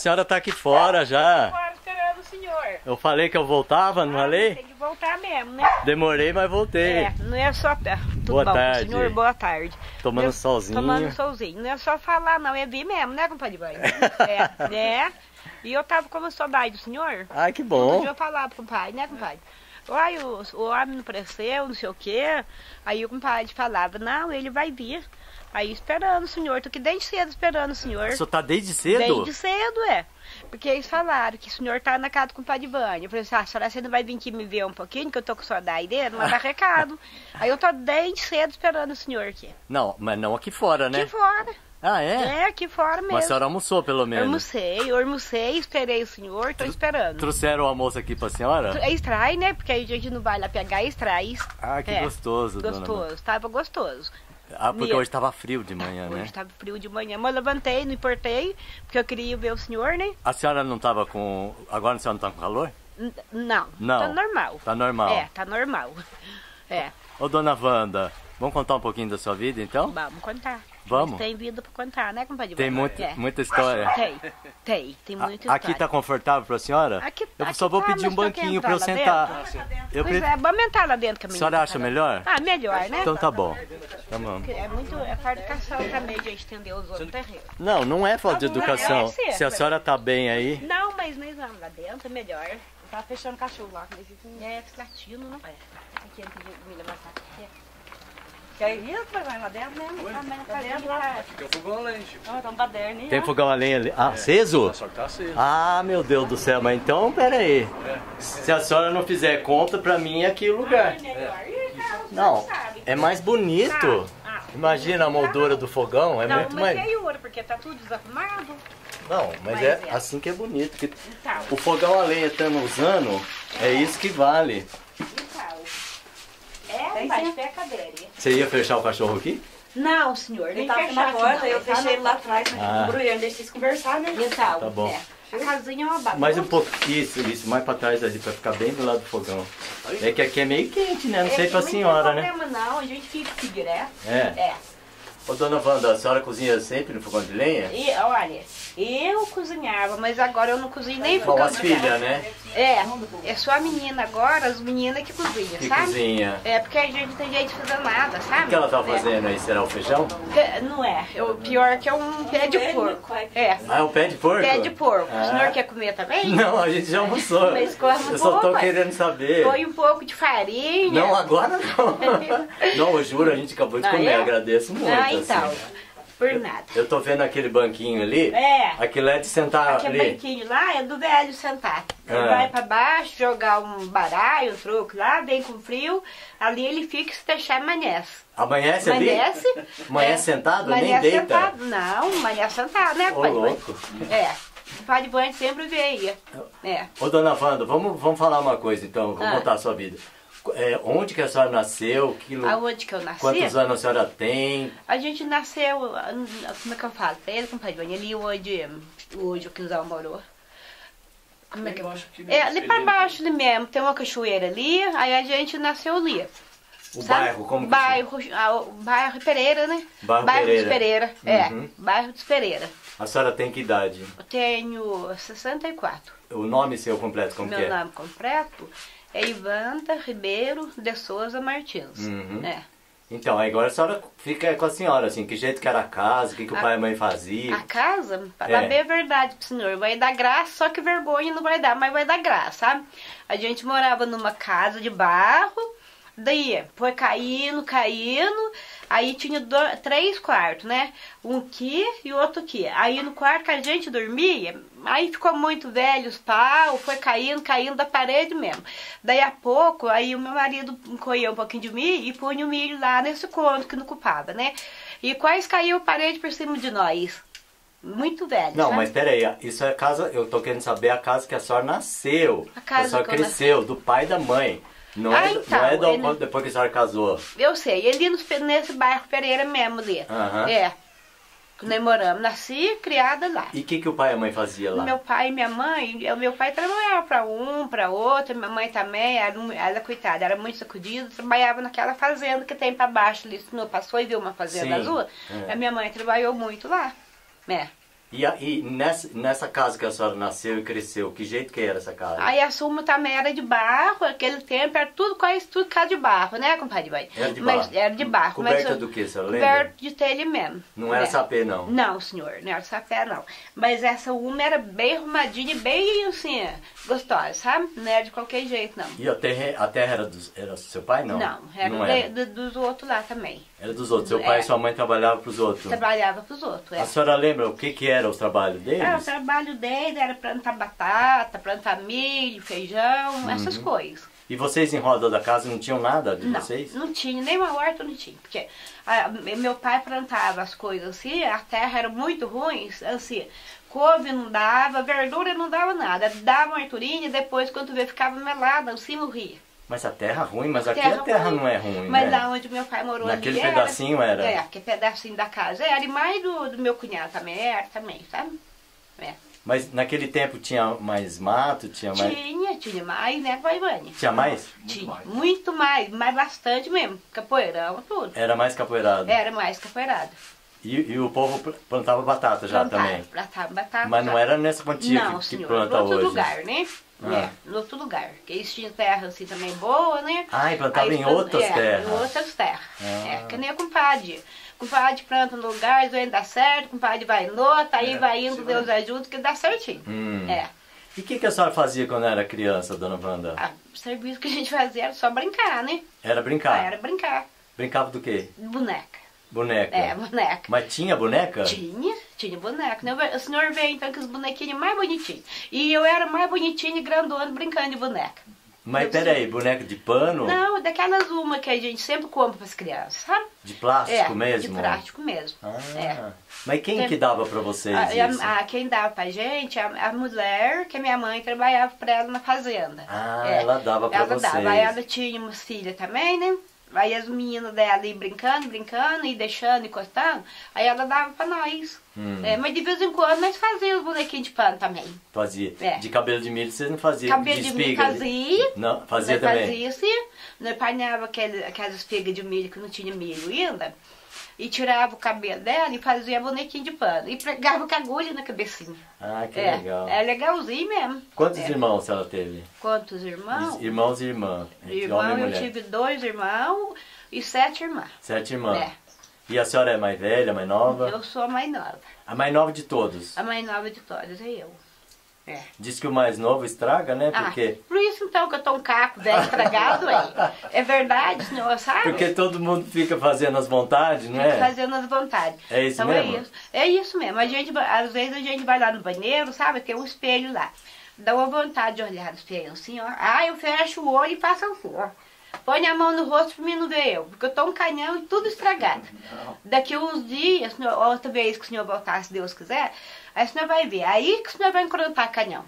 A senhora tá aqui fora já. Agora esperando o senhor. Eu falei que eu voltava, não Ah, falei? Tem que voltar mesmo, né? Demorei, mas voltei. É, não é só. Tudo Boa bom, tarde. senhor? Boa tarde. Tomando Eu- solzinho. Tomando solzinho. Não é só falar, não, é vir mesmo, né, compadre Banho? É, né? E eu tava com saudade do senhor. Ai, que Outro bom. dia eu falava pro compadre, né, compadre? Ai, o, o homem não apareceu, não sei o quê. Aí o compadre falava, não, ele vai vir. Aí esperando o senhor, tô aqui desde cedo esperando o senhor. O senhor tá desde cedo? Desde cedo, é. Porque eles falaram que o senhor tá na casa do compadre Vânia. Eu falei assim, ah, senhora, você não vai vir aqui me ver um pouquinho, que eu tô com saudade dele? Não vai dar recado. Aí eu tô desde cedo esperando o senhor aqui. Não, mas não aqui fora, né? Aqui fora. Ah, é? É, aqui fora mesmo. Mas a senhora almoçou, pelo Eu menos. almocei, eu almocei, esperei o senhor, tô esperando. Trouxeram o almoço aqui pra senhora? É extrai, né? Porque aí a gente não vai lá pegar, extrai. Ah, que É, gostoso, dona. Gostoso, tava gostoso. Ah, porque Mia. hoje tava frio de manhã, né? Hoje tava frio de manhã, mas levantei, não importei, porque eu queria ver o senhor, né? A senhora não tava com... Agora a senhora não tá com calor? N- Não, Não. tá normal. Tá normal. É, tá normal. É, Ô, dona Wanda, vamos contar um pouquinho da sua vida, então? vamos contar. Vamos? Tem vida pra contar, né, compadre? Tem muita, É. muita história. Tem, tem, tem A- muita Aqui tá história. confortável pra senhora? Aqui- eu aqui só vou tá, pedir um banquinho pra eu sentar. Eu Pois pre- é, vamos entrar lá dentro que a A senhora tá acha lá. melhor? Ah, melhor, né? Então tá bom. Tá bom. É muito, é falta de educação também de estender os outros terrenos. Não, não é falta de Tá educação. é. Se a senhora tá bem aí, Não, mas nós vamos lá dentro, é melhor. Eu tava fechando o cachorro lá, mas isso é latino, não é? Aqui antes de me levantar. É. Quer ir? Vai lá dentro mesmo? Ah, mas tá dentro lá. Tem um fogão a lenha, tipo. Ah, tá um baderno, tem fogão a lenha ali. Ah, aceso? Só que tá aceso. Ah, meu Deus do céu, mas então, pera aí. Se a senhora não fizer conta, pra mim é aqui o lugar. Melhor ir, tá? Não, é mais bonito. Ah, Imagina a moldura do fogão, é Não, muito mas mais... é ouro, porque tá tudo desarrumado. Não, mas Mas é é. assim que é bonito. que Então, O fogão a lenha estando usando, é isso que vale. É, vai de pé cadeira. Você ia fechar o cachorro aqui? Não, senhor, Ele nem tava fechar na porta, eu fechei ele lá atrás, Ah. mas Bruno deixa eles conversar, né? Então, Tá bom. é. A casinha é uma bagunça. Mais um pouco, isso, isso, mais pra trás ali, pra ficar bem do lado do fogão. É que aqui é meio quente, né? Não sei pra senhora, né? Não tem problema não, a gente fica aqui direto. É. É. Ô, dona Wanda, a senhora cozinha sempre no fogão de lenha? E olha, eu cozinhava, mas agora eu não cozinho nem fogão as filhas, né? É, é só a menina agora, as meninas que cozinham, Que sabe? cozinha. É, porque a gente não tem jeito de fazer nada, sabe? O que ela tá É. fazendo aí? Será o feijão? Que- Não é, o pior que é um pé de porco. É, Ah, é um pé de porco? pé de porco. Ah. O senhor quer comer também? Não, a gente já almoçou. Mas um Eu só tô pouco, querendo saber. Põe um pouco de farinha. Não, agora não. Não, eu juro, a gente acabou de Ah, comer, é? agradeço muito. Ah, então, assim. Por nada. Eu tô vendo aquele banquinho ali. É. Aquilo é de sentar Aquele ali. banquinho lá é do velho sentar. Ele Ah. vai pra baixo, jogar um baralho, um truque lá, vem com frio. Ali ele fica, se deixar, amanhece. Amanhece ali? Amanhece. Amanhece é. sentado? Nem Amanhece deita? sentado. Não, amanhece sentado, né, Ô, pai? louco. É. O pai de banho sempre veio. É. Ô, dona Wanda, vamos, vamos falar uma coisa então, vamos Ah. contar a sua vida. É, onde que a senhora nasceu? Que, Aonde que eu nasci? Quantos anos a senhora tem? A gente nasceu, ah, como é que eu falo pra ele, compadre Vânia? Ali onde, hoje o Quinzal morou. Como é que eu... Embaixo aqui, É, ali pra baixo ali mesmo, tem uma cachoeira ali, aí a gente nasceu ali. O Sabe? bairro, como que bairro, ah, o bairro Pereira, né? Bairro dos Pereira. Pereira. É, Uhum. bairro dos Pereira. A senhora tem que idade? Eu tenho 64. O nome seu completo, como Meu que é? nome completo é Ivanta Ribeiro de Souza Martins. Uhum. É. Então, agora a senhora fica com a senhora, assim, que jeito que era a casa, o que, que o A- pai e a mãe faziam. A casa, para É. bem a verdade pro senhor, vai dar graça, só que vergonha não vai dar, mas vai dar graça, sabe? A gente morava numa casa de barro, daí foi caindo, caindo, aí tinha do- três quartos, né? Um aqui e outro aqui. Aí no quarto que a gente dormia, aí ficou muito velho os pau, foi caindo, caindo da parede mesmo. Daí a pouco, aí o meu marido encolheu um pouquinho de milho e punha o milho lá nesse conto que não culpava, né? E quase caiu a parede por cima de nós. Muito velho. Não, sabe? mas peraí, isso é a casa, eu tô querendo saber a casa que a senhora nasceu. A casa que a senhora cresceu, do pai e da mãe. Não Ah, é, então, não é do- ele- depois que a senhora casou. Eu sei, ele nos- nesse bairro Pereira mesmo ali. Aham. É. Que nós moramos. Nasci criada lá. E o que, que o pai e a mãe faziam lá? Meu pai e minha mãe, o meu pai trabalhava para um, para outro, minha mãe também, era, ela, coitada, era muito sacudida, trabalhava naquela fazenda que tem para baixo ali, se não passou e viu uma fazenda Sim, azul, é. a minha mãe trabalhou muito lá, né? E, a- e nessa, nessa casa que a senhora nasceu e cresceu, que jeito que era essa casa? Aí a suma também era de barro, aquele tempo era tudo quase tudo casa de barro, né, compadre? Era de Mas barro. era de barro. Coberta mas, do quê, a senhora lembra? Coberta de telha mesmo. Não era É. sapê, não? Não, senhor, não era sapé, não. Mas essa uma era bem arrumadinha e bem, assim, gostosa, sabe? Não era de qualquer jeito, não. E a terra, a terra era, dos, era do seu pai, não? Não, era, Não de- era. do- dos outros lá também. Era dos outros. Seu pai É. e sua mãe trabalhavam pros outros. Trabalhava pros outros, é. A senhora lembra o que que era os trabalhos deles? Ah, o trabalho dele era plantar batata, plantar milho, feijão, essas Uhum. coisas. E vocês em roda da casa não tinham nada de Não, vocês? não tinha, nem uma horta não tinha. Porque ah, meu pai plantava as coisas assim, a terra era muito ruim, assim, couve não dava, verdura não dava nada. Dava uma arturinha e depois, quando vê, ficava melada, assim morria. Mas a terra ruim, mas aqui Terra a terra ruim. não é ruim, Mas né? lá onde meu pai morou Naquele ali pedacinho era? É, aquele pedacinho da casa era. E mais do, do meu cunhado também era, também, sabe? É. Mas naquele tempo tinha mais mato, tinha mais... Tinha, tinha mais, né, Guaivânia? Tinha mais? Tinha, muito mais, mais bastante mesmo. Capoeirão, tudo. Era mais capoeirado. Era mais capoeirada. E, e o povo pl- plantava batata já Plantava, também. Plantava batata. Mas não era nessa quantia Não, que, que senhor, planta no outro hoje. lugar, né? Ah. É, no outro lugar. Porque eles tinham terra assim também boa, né? Ah, e plantava Aí em outras é, terras. Em outras terras. Ah. É, que nem a compadre. Compadre planta no lugar, às vezes dá certo, compadre vai em outra, aí vai indo, Deus ajuda, que dá certinho. Hum. É. E o que, que a senhora fazia quando era criança, dona Wanda? Ah, o serviço que a gente fazia era só brincar, né? Era brincar? Ah, era brincar. Brincava do quê? Boneca. Boneca? É, boneca. Mas tinha boneca? Tinha, tinha boneco. né? O senhor veio então com os bonequinhos mais bonitinhos. E eu era mais bonitinha e grandona brincando de boneca. Mas Eu peraí, boneca de pano? Não, daquelas uma que a gente sempre compra para as crianças, sabe? De plástico é, mesmo? De plástico mesmo. Ah, É. Mas quem que dava pra vocês A, e a- isso? a- quem dava pra gente, a, a mulher, que a minha mãe trabalhava pra ela na fazenda. Ah, É, ela dava pra ela vocês. Dava. Aí ela tinha umas filhas também, né? Aí as meninas dela iam brincando, brincando, e deixando, encostando. Aí ela dava pra nós. Hum. É, mas de vez em quando nós fazíamos bonequinhos de pano também. Fazia. É. De cabelo de milho vocês não faziam? Cabelo de milho espiga? fazia. Não, fazia nós também? fazia assim, nós panhava aquelas espigas de milho que não tinha milho ainda, e tirava o cabelo dela e fazia bonequinho de pano. E pregava com agulha na cabecinha. Ah, que é, legal. é legalzinho mesmo. Quantos É. irmãos ela teve? Quantos irmãos? Irmãos e irmã. Irmão, eu tive dois irmãos e sete irmãs. Sete irmãs. É. E a senhora é mais velha, mais nova? Eu sou a mais nova. A mais nova de todos. A mais nova de todas é eu. É. Diz que o mais novo estraga, né? Porque, Ah, por isso então que eu tô um caco velho estragado aí. É verdade, senhor, sabe? porque todo mundo fica fazendo as vontades, não Fica é? fazendo as vontades. É isso então mesmo? É isso. é isso mesmo. A gente, às vezes a gente vai lá no banheiro, sabe? Tem um espelho lá. Dá uma vontade de olhar no espelho assim, ó. Ah, eu fecho o olho e faço assim, ó. Põe a mão no rosto pra mim não ver eu, porque eu tô um canhão e tudo estragado. Daqui uns dias, outra vez que o senhor voltar, se Deus quiser, aí o senhor vai ver. Aí que o senhor vai encrontar canhão.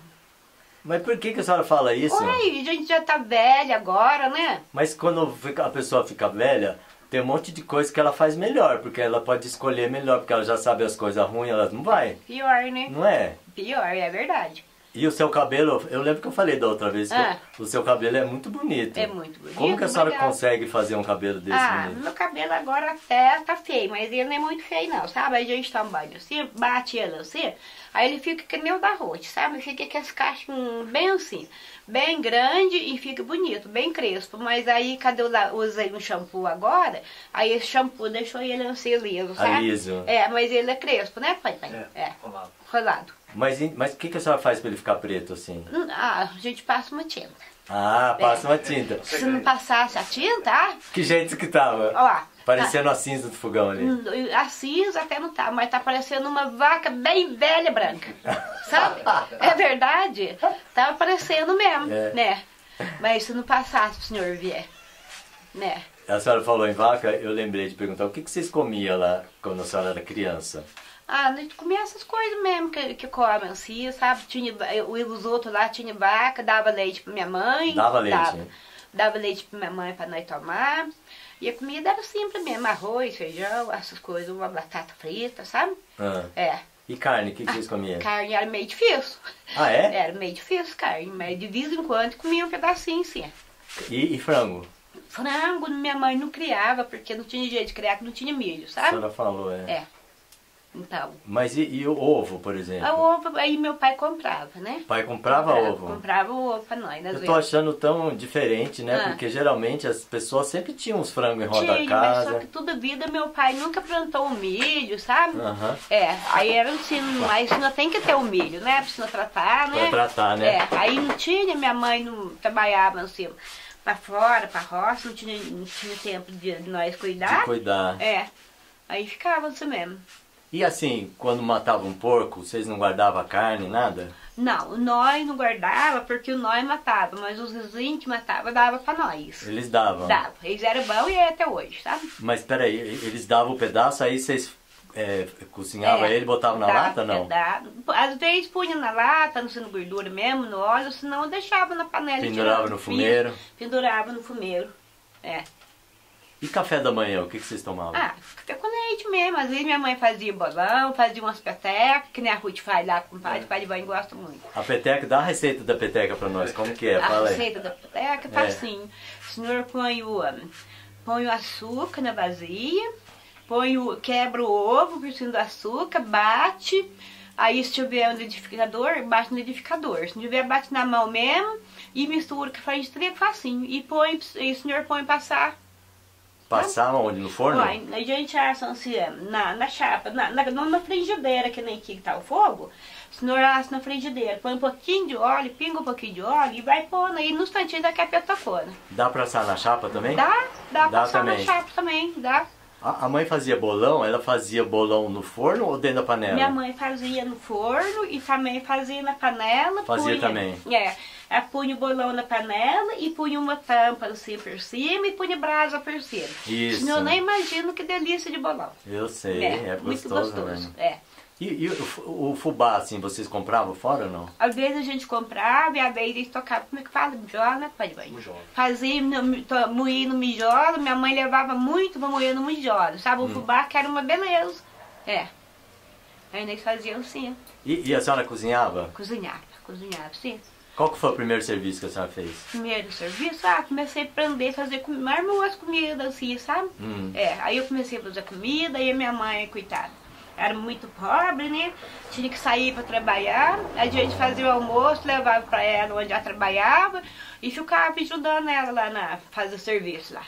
Mas por que, que a senhora fala isso? Oi, a gente já tá velha agora, né? Mas quando a pessoa fica velha, tem um monte de coisa que ela faz melhor, porque ela pode escolher melhor, porque ela já sabe as coisas ruins, ela não vai. Pior, né? Não é? Pior, é verdade. E o seu cabelo, eu lembro que eu falei da outra vez, que Ah. o seu cabelo é muito bonito. É muito bonito. Como que a senhora consegue fazer um cabelo desse Ah, bonito? meu cabelo agora até tá feio, mas ele não é muito feio não, sabe? Aí a gente toma banho assim, bate ele assim, aí ele fica que nem o da Rote, sabe? Fica com as caixas bem assim, bem grande e fica bonito, bem crespo. Mas aí, cadê eu lá- usei um shampoo agora, aí esse shampoo deixou ele assim liso, sabe? Ah, liso. É, mas ele é crespo, né, pai? pai? É, rolado. Mas, em- mas o que, que a senhora faz pra ele ficar preto assim? Hum, Ah, a gente passa uma tinta. Ah, passa É. uma tinta. Se não passasse a tinta, ah, Que jeito que tava? ó, Parecendo a cinza do fogão ali. Hum, A cinza até não tá, mas tá parecendo uma vaca bem velha branca. Sabe? É verdade? Tá parecendo mesmo, É. né? Mas se não passasse o senhor vier, né? A senhora falou em vaca, eu lembrei de perguntar o que, que vocês comiam lá quando a senhora era criança? Ah, a gente comia essas coisas mesmo que, que comem assim, sabe? Tinha, eu, os outros lá tinha vaca, dava leite pra minha mãe. Dava leite, Dava, né? dava leite pra minha mãe pra nós tomar. E a comida era simples mesmo, arroz, feijão, essas coisas, uma batata frita, sabe? Ah. É. E carne, o que, que vocês comiam? Carne era meio difícil. Ah, é? Era meio difícil carne, mas de vez em quando comia um pedacinho, sim. E, e frango? Frango minha mãe não criava, porque não tinha jeito de criar, que não tinha milho, A sabe? senhora falou, é. É. Então, Mas e, e o ovo, por exemplo? a ovo, aí meu pai comprava, né? O pai comprava ovo? Comprava o ovo pra nós? Eu tô achando tão diferente, né? Ah. Porque geralmente as pessoas sempre tinham uns frangos em roda da Tinha, mas só casa. que toda vida meu pai nunca plantou um milho, sabe? Aham. É, aí era assim, mas não tem que ter o milho, né? Pra não tratar, né? Pra tratar, né? É, aí não tinha, minha mãe não trabalhava assim, pra fora, pra roça, não tinha, não tinha tempo de nós cuidar. De cuidar. É, aí ficava assim mesmo. E assim, quando matava um porco, vocês não guardavam carne, nada? Não, o nós não guardava porque o nós matava, mas os vizinhos que matavam dava pra nós. Eles davam. Dava. Eles eram bons e é até hoje, sabe? Mas peraí, eles davam o pedaço, aí vocês é, cozinhavam É, ele e botavam na lata, não? dava. Às vezes punha na lata, não sendo gordura mesmo, no óleo, senão deixava na panela. Pendurava no fumeiro. Pendurava no fumeiro. É. E café da manhã, o que, que vocês tomavam? Ah, café com leite mesmo. Às vezes minha mãe fazia bolão, fazia umas petecas, que nem a Ruth faz lá com o pai, o pai de banho gosta muito. A peteca, dá a receita da peteca pra nós, como que é? a Fala aí. receita da peteca é facinho. O senhor põe o, põe o açúcar na vasilha, põe o, quebra o ovo por cima do açúcar, bate. Aí se tiver um liquidificador, bate no liquidificador. Se não tiver, bate na mão mesmo e mistura com farinha de trigo facinho. E põe, e o senhor põe passar. Passar onde? No forno? Uai, a gente assa assim, na, na chapa, na, na, numa frigideira, que nem aqui que tá o fogo. O senhor assa na frigideira, põe um pouquinho de óleo, pinga um pouquinho de óleo e vai pondo aí no instantinho da capeta fora. Dá pra assar na chapa também? Dá, dá, Dá pra passar na também. chapa também, dá. A, a mãe fazia bolão, ela fazia bolão no forno ou dentro da panela? Minha mãe fazia no forno e também fazia na panela. Fazia punha, também. É, ela punha o bolão na panela e punha uma tampa assim por cima e punha brasa por cima. Isso. Senão eu nem imagino que delícia de bolão. Eu sei, é, muito gostoso, gostoso. mesmo. É. E, e o, fu- o fubá, assim, vocês compravam fora ou não? Às vezes a gente comprava e às vezes eles tocavam, como é que fala? Mijola, né, pai de banho? Fazia no- to- moía no mijola, minha mãe levava muito pra moer no mijola, sabe? O Hum. fubá que era uma beleza. É. Aí nós fazíamos sim, E, e a senhora cozinhava? cozinhava, cozinhava sim. Qual que foi o primeiro serviço que a senhora fez? Primeiro serviço, ah, comecei a aprender a fazer com marmoas comidas assim, sabe? Hum. É, aí eu comecei a fazer comida e a minha mãe, coitada, era muito pobre, né? Tinha que sair para trabalhar. A gente fazia o almoço, levava para ela onde ela trabalhava e ficava ajudando ela lá na fazer o serviço lá.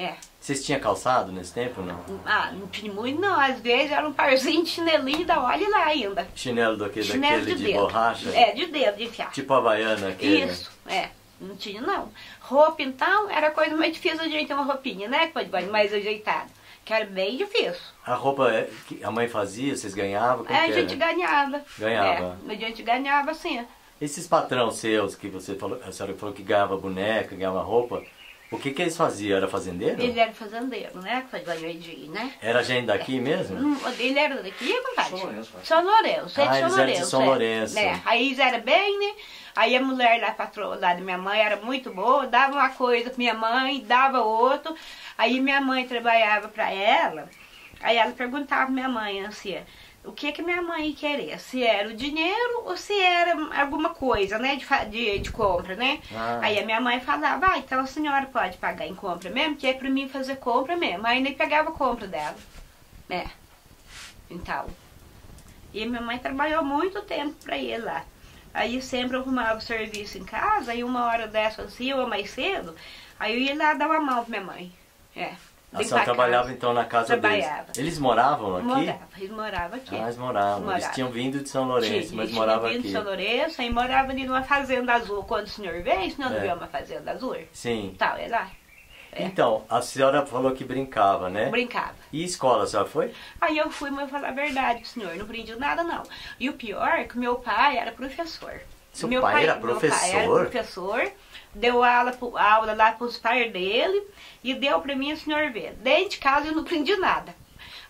É. Vocês tinham calçado nesse tempo ou não? Ah, não tinha muito não. Às vezes era um parzinho de chinelinho da olha lá ainda. Chinelo daquele, Chinelo daquele de, dedo. borracha? É, de dedo, de enfiar. Tipo havaiana aquele? Isso, é. Não tinha, não. Roupa, então, era coisa mais difícil gente ter uma roupinha, né? Pode mais ajeitada. Que era bem difícil. A roupa é- que a mãe fazia, vocês ganhavam? É, a gente era? ganhava. Ganhava. É, a gente ganhava sim. Esses patrão seus que você falou, a senhora falou que ganhava boneca, ganhava roupa, o que que eles faziam? Era fazendeiro? Ele era fazendeiro, né? Que foi banho né? Era gente daqui mesmo? Hum, Ele era daqui, compadre? São Lourenço. São Lourenço, é Ah, de São eles eram de Lourenço. São é. Lourenço. É, Aí eles eram bem, né? Aí a mulher lá, a patroa lá da minha mãe, era muito boa, dava uma coisa pra minha mãe, dava outro. Aí minha mãe trabalhava pra ela, aí ela perguntava pra minha mãe assim, o que que minha mãe queria, se era o dinheiro ou se era alguma coisa, né, de, de, de compra, né? Ah. Aí a minha mãe falava, ah, então a senhora pode pagar em compra mesmo, que é pra mim fazer compra mesmo. Aí nem pegava compra dela, né? Então, e minha mãe trabalhou muito tempo pra ir lá. Aí sempre eu arrumava o serviço em casa, e uma hora dessa assim, ou mais cedo, aí eu ia lá dar uma mão pra minha mãe. É. A senhora trabalhava então na casa Trabalhava. deles. Eles moravam aqui? Morava, eles moravam aqui. Ah, eles moravam. Eles Morava. tinham vindo de São Lourenço, Tinha, mas moravam vindo aqui. de São Lourenço, aí morava ali numa fazenda azul. Quando o senhor veio, o senhor É. não viu uma fazenda azul? Sim. Tal, é lá. É. Então, a senhora falou que brincava, né? Brincava. E escola, a senhora foi? Aí eu fui, mas eu falar a verdade, senhor, não aprendi nada não. E o pior é que meu pai era professor. Seu meu pai era Meu pai era professor? professor, deu aula, aula lá pros pais dele e deu pra mim o senhor ver. Dentro de casa eu não aprendi nada.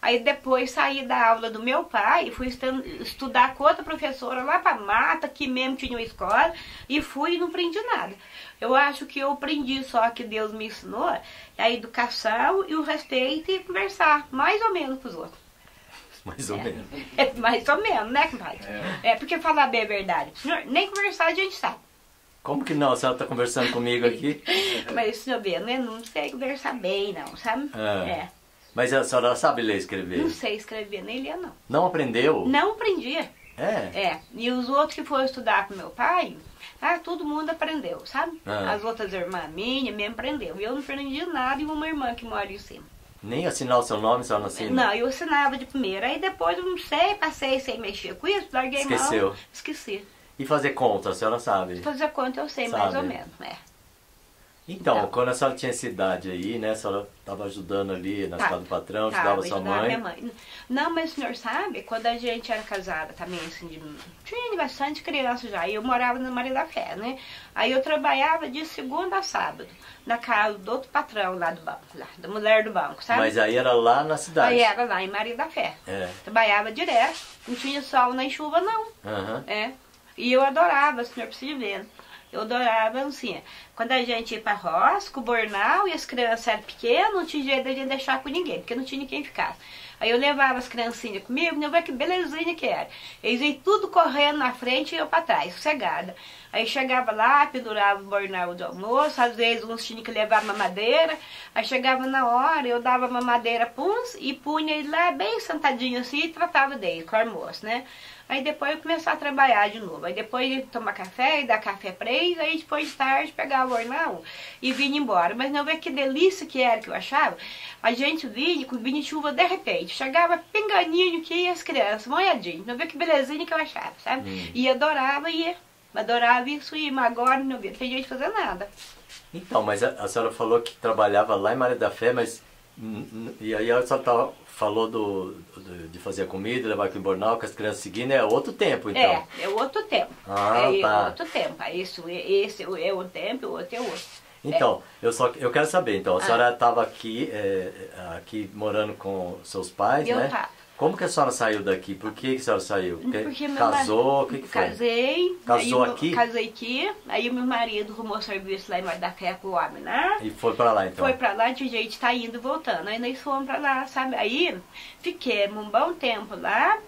Aí depois saí da aula do meu pai e fui estu- estudar com outra professora lá pra mata, que mesmo tinha uma escola, e fui e não aprendi nada. Eu acho que eu aprendi só que Deus me ensinou é a educação e o respeito e conversar, mais ou menos com os outros. Mais ou menos. É mais ou menos, né, compadre? É. porque falar bem a verdade. Senhor, nem conversar a gente sabe. Como que não? A senhora está conversando comigo aqui? Mas o senhor vê, né? Não sei conversar bem, não, sabe? É. É. Mas a senhora sabe ler e escrever? Não sei escrever nem ler, não. Não aprendeu? Não aprendia. É? É. E os outros que foram estudar com meu pai, ah, todo mundo aprendeu, sabe? Ah. As outras irmãs minhas mesmo aprendeu. Eu não aprendi nada e uma irmã que mora em cima. Nem assinar o seu nome, senhora não assina? Não, eu assinava de primeira. Aí depois eu não sei, passei sem mexer com isso, larguei Esqueceu. mão. Esqueci. E fazer conta, a senhora sabe? Fazer conta eu sei mais Sabe. ou menos, é. Então, Não. quando a senhora tinha essa idade aí, né? A senhora estava ajudando ali na Tá. casa do patrão, ajudava sua ajudar minha mãe. mãe. Não, mas o senhor sabe, quando a gente era casada também, assim, de, tinha bastante criança já, e eu morava na Maria da Fé, né? Aí eu trabalhava de segunda a sábado, na casa do outro patrão lá do banco, lá, da mulher do banco, sabe? Mas aí era lá na cidade. Aí era lá em Maria da Fé. É. Trabalhava direto, não tinha sol nem chuva não, Aham. é. E eu adorava, senhor ver. Eu adorava, assim, quando a gente ia pra roça, com o bornal, e as crianças eram pequenas, não tinha jeito de a gente deixar com ninguém, porque não tinha quem ficasse. Aí eu levava as criancinhas comigo, né, ver que belezinha que era. Eles iam tudo correndo na frente e eu pra trás, sossegada. Aí chegava lá, pendurava o bornal do almoço, às vezes uns tinham que levar mamadeira. Aí chegava na hora, eu dava mamadeira pra uns e punha eles lá bem sentadinho assim e tratava deles com o almoço, né? Aí depois eu começava a trabalhar de novo. Aí depois ia tomar café e dar café pra eles. Aí depois de tarde pegava o jornal e vinha embora. Mas não vê que delícia que era que eu achava. A gente vinha com vinha chuva de repente. Chegava pinganinho que ia as crianças, molhadinho. Não vê que belezinha que eu achava, sabe? E adorava ir. Adorava isso ir, mas agora não vê, não tem jeito de fazer nada. Então, mas a, a senhora falou que trabalhava lá em Maria da Fé, mas. hum, hum, E aí a senhora tava- falou do, do- de fazer a comida, levar aqui em Bornal, com as crianças seguindo, é outro tempo, então. É, é outro tempo. Ah, é tá. outro tempo. É Isso, esse é um tempo, o outro é outro. Então, eu só eu quero saber, então, a Ah. senhora estava aqui, é, aqui morando com seus pais, Eu né? tava. Como que a senhora saiu daqui? Por que, que a senhora saiu? Porque casou, o que, que foi? Casei. Casou aí aqui? Casei aqui. Aí o meu marido arrumou serviço lá em Mar da Fé com o homem, né? E foi pra lá, então? Foi pra lá, de jeito tá indo e voltando. Aí nós fomos pra lá, sabe? Aí fiquei um bom tempo lá.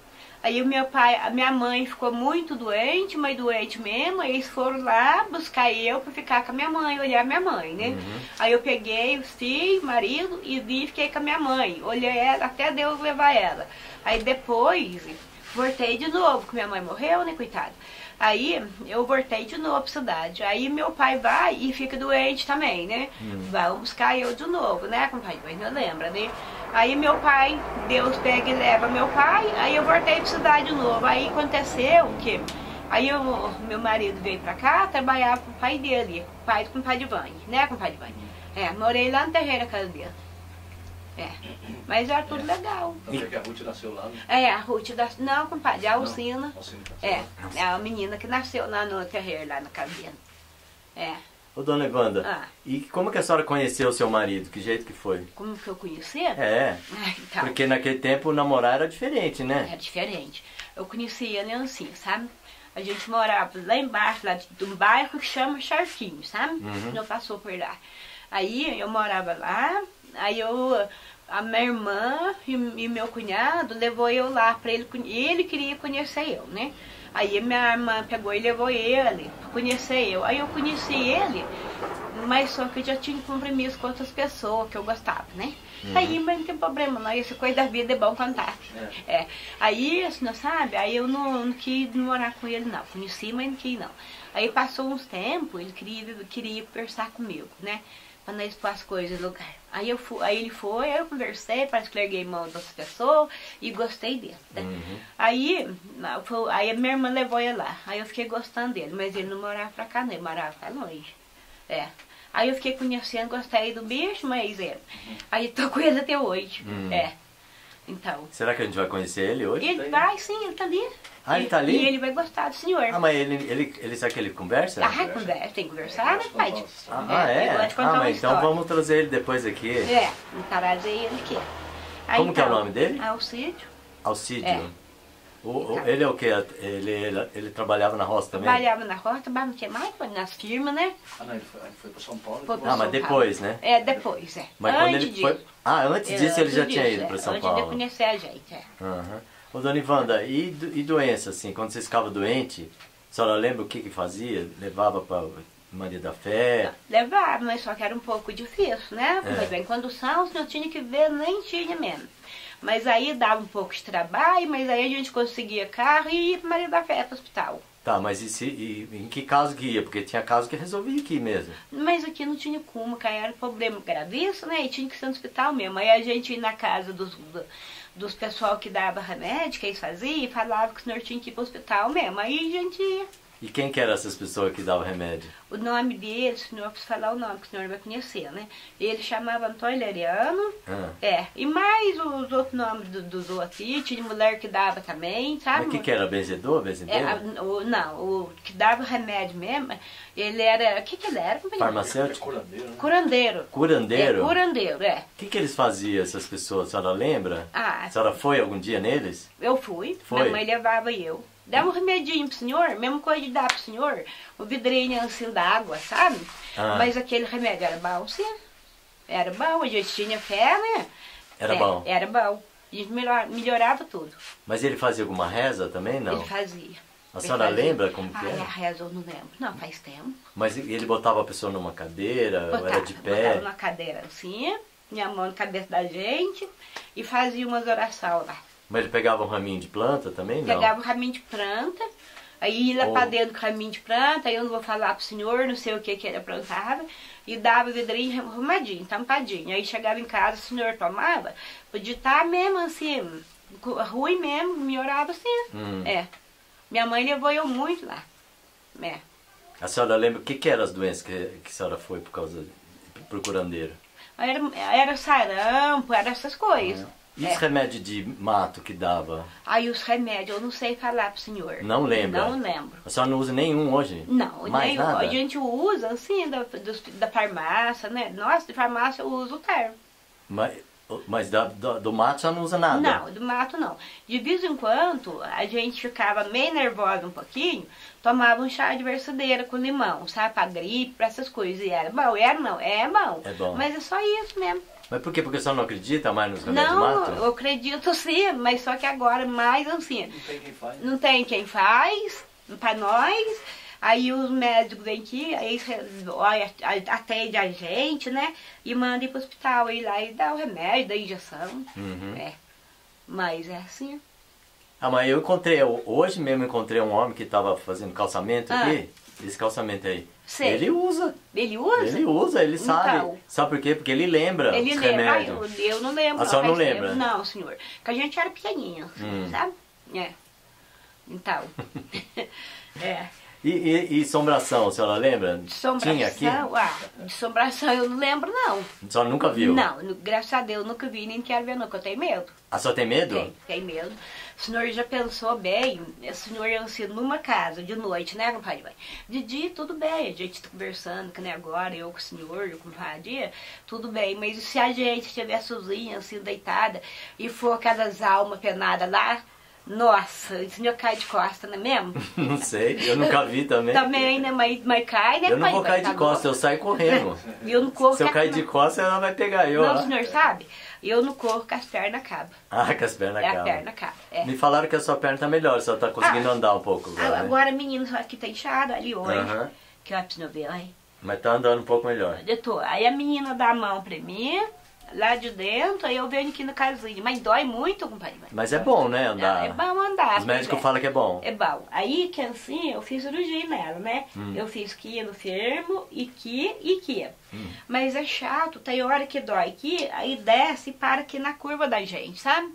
Aí o meu pai, a minha mãe ficou muito doente, mãe doente mesmo. Eles foram lá buscar eu pra ficar com a minha mãe, olhar minha mãe, né? Uhum. Aí eu peguei os filhos, marido e vi e fiquei com a minha mãe. Olhei ela até Deus levar ela. Aí depois voltei de novo, que minha mãe morreu, né, coitada. Aí eu voltei de novo pra cidade. Aí meu pai vai e fica doente também, né? Vai buscar eu de novo, né, compadre? Mas não lembra, né? Aí meu pai, Deus pega e leva meu pai, aí eu voltei pra cidade de novo. Aí aconteceu que Aí eu, meu marido veio pra cá, trabalhava com o pai dele, pai com o pai de Vânia, né, com o pai de Vânia. É, morei lá no terreiro da casa dele. É, mas era tudo legal. Tanto é que a Ruth nasceu lá, né? É, a Ruth da... Não, compadre, a Alcina. Alcina nasceu É, é a menina que nasceu lá no terreiro, lá na dele. É. Ô, dona Evanda, Ah. e como que a senhora conheceu o seu marido? Que jeito que foi? Como que eu conhecia? É, Ah, então, porque naquele tempo namorar era diferente, né? era diferente. Eu conhecia ele assim, sabe? A gente morava lá embaixo, lá de, de um bairro que chama Charquinho, sabe? Uhum. Não passou por lá. Aí eu morava lá, aí eu, a minha irmã e, e meu cunhado levou eu lá pra ele, ele queria conhecer eu, né? Aí minha irmã pegou e levou ele conhecer eu. Aí eu conheci ele, mas só que eu já tinha compromisso com outras pessoas que eu gostava, né? Aí, mas não tem problema não, essa coisa da vida é bom contar. É. Aí, assim, não sabe? Aí eu não, não quis morar com ele, não. Conheci, mas não quis, não. Aí passou uns tempos, ele queria, queria conversar comigo, né? Pra nós pôr as coisas no lugar. Aí, eu fui, aí ele foi, aí eu conversei, parece que larguei mão outras pessoas e gostei dele. Né? Aí, na- foi- aí a minha irmã levou ele lá. Aí eu fiquei gostando dele, mas ele não morava pra cá, não, ele morava pra longe. É. Aí eu fiquei conhecendo, gostei do bicho, mas é. Aí tô com ele até hoje. Hum. É. Então. Será que a gente vai conhecer ele hoje? Ele vai sim, ele tá ali. Ah, ele tá ali? E ele vai gostar do senhor. Ah, mas ele, ele, ele será que ele conversa? Ah, conversa, tem que conversar, né, pai? Ah, É, é? ele de Ah, uma mas então vamos trazer ele depois aqui. É, vamos trazer ele aqui. Aí, Como que é o então, nome dele? Alcídio. Alcídio. É. O- o- Então. ele é o quê? Ele, ele, ele trabalhava na roça também? Trabalhava na roça, mas não tinha mais, foi nas firmas, né? Ah, não, ele foi, ele foi pra São Paulo. Foi Ah, mas São depois, Paulo. né? É, depois, é. Mas quando antes ele disso. foi... Ah, antes disso ele já tinha ido é, para São antes de Paulo. conhecer a gente, é. Aham. Ô, dona Ivanda, e, do- e doença, assim? Quando vocês ficavam doente, a senhora lembra o que que fazia? Levava para Maria da Fé. Levava, mas só que era um pouco difícil, né? É. Mas bem, condução, se não tinha que ver, nem tinha mesmo. Mas aí dava um pouco de trabalho, mas aí a gente conseguia carro e ia pra Maria da Fé pro hospital. Tá, mas e, se, e em que caso que ia? Porque tinha caso que resolvia aqui mesmo. Mas aqui não tinha como, cara, era problema gravíssimo, né? E tinha que ser no hospital mesmo. Aí a gente ia na casa dos, do- dos pessoal que dava remédio, que eles faziam, e falava que o senhor tinha que ir pro hospital mesmo. Aí a gente ia. E quem que eram essas pessoas que davam remédio? O nome dele, o senhor precisa falar o nome, que o senhor vai conhecer, né? Ele chamava Antônio Leriano. Ah. É, e mais os outros nomes do- dos outros tinha mulher que dava também, sabe? Mas o que que era? Benzedor? É, Benzedeiro? a- o, não, o que dava remédio mesmo, ele era. O que, que ele era? É Farmacêutico? curandeiro, né? Curandeiro. Curandeiro? É, curandeiro, é. O que que eles faziam, essas pessoas? A senhora lembra? Ah, A senhora foi algum dia neles? eu fui, Foi? minha mãe levava eu. Dava um remedinho pro senhor, mesmo coisa de dar pro senhor, o vidrinho assim da água, sabe? Ah. Mas aquele remédio era bom, sim. Era bom, a gente tinha fé, né? Era É, bom. Era bom. A gente melhor- melhorava tudo. Mas ele fazia alguma reza também? Não. Ele fazia. A Ele senhora fazia. lembra como que era? a reza eu não lembro. Não, faz tempo. Mas ele botava a pessoa numa cadeira, ou era de botava pé? numa cadeira assim, minha mão na cabeça da gente e fazia umas orações lá. Mas ele pegava um raminho de planta também? Não. Pegava o raminho de planta, aí ia Oh. pra dentro com o raminho de planta, aí eu não vou falar pro senhor, não sei o que que ele plantava, e dava o vidrinho arrumadinho, tampadinho. Aí chegava em casa, o senhor tomava, podia estar mesmo assim, ruim mesmo, melhorava assim. Hum. É. Minha mãe levou eu muito lá. É. A senhora lembra o que, que eram as doenças que, que a senhora foi por causa pro curandeiro? Era, era sarampo, era essas coisas. E É. os remédios de mato que dava? Aí os remédios, eu não sei falar pro senhor. Não lembra? Não lembro. A senhora não usa nenhum hoje? Não, Mais nem, nada? a gente usa assim da, dos- da farmácia, né? Nossa, de farmácia eu uso o termo. Mas, mas da- do, do mato a senhora não usa nada? Não, do mato não. De vez em quando a gente ficava meio nervosa um pouquinho, tomava um chá de versadeira com limão, sabe? Pra gripe, pra essas coisas. E era bom, era não, é bom. É bom. Mas é só isso mesmo. Mas por quê? Porque a senhora não acredita mais nos remédios de Não, mato? eu acredito sim, mas só que agora mais assim. Não tem quem faz. Não tem quem faz pra nós. Aí os médicos vêm aqui, aí olha, atende a gente, né? E manda ir pro hospital, ir lá e dá o remédio, dá a injeção. Uhum. É. Mas é assim. Ah, mas eu encontrei, eu- hoje mesmo encontrei um homem que estava fazendo calçamento Ah. aqui. Esse calçamento aí. Sei. Ele usa. Ele usa? Ele usa, ele sabe. Então. Sabe por quê? Porque ele lembra Ele os lembra. Ai, remédios. eu, eu não lembro. A senhora não lembra? tempo. Não, senhor. Porque a gente era pequenininho, Hum. sabe? É. Então. é. E, e, e sombração, a senhora lembra? Sombração, Tinha aqui? ah, de sombração eu não lembro, não. A senhora nunca viu? Não, graças a Deus nunca vi, nem quero ver, porque eu tenho medo. A senhora tem medo? Tem, tem medo. O senhor já pensou bem, o senhor ia assim, numa casa de noite, né, compadre? De dia, tudo bem, a gente tá conversando, que nem agora, eu com o senhor, o compadre, tudo bem. Mas se a gente estiver sozinha, assim, deitada, e for aquelas almas penadas lá, nossa, o senhor cai de costa, não é mesmo? Não sei, eu nunca vi também. Também, né, mas, mas cai, né, Eu não vou cair de Tá costas, eu saio correndo. Eu não corro Se eu com cair de costas, ela vai pegar eu. Não, o senhor sabe? Eu não corro com as pernas acabam. Ah, que as pernas É a perna acaba. É. Me falaram que a sua perna tá melhor, senhora tá conseguindo Ah. andar um pouco Ah, agora. né? Agora, menino, só que tá inchado ali hoje. Aham. Que ó, pra você ver, ai. Mas tá andando um pouco melhor. Eu tô. Aí a menina dá a mão pra mim, lá de dentro, aí eu venho aqui no casinho. Mas dói muito, compadre. Mas é bom, né, andar? É bom andar. Os médicos é. falam que é bom. É bom. Aí que assim, eu fiz cirurgia nela, né? Hum. Eu fiz quilo firmo, e aqui e aqui. Mas é chato, tem hora que dói aqui, aí desce e para aqui na curva da gente, sabe?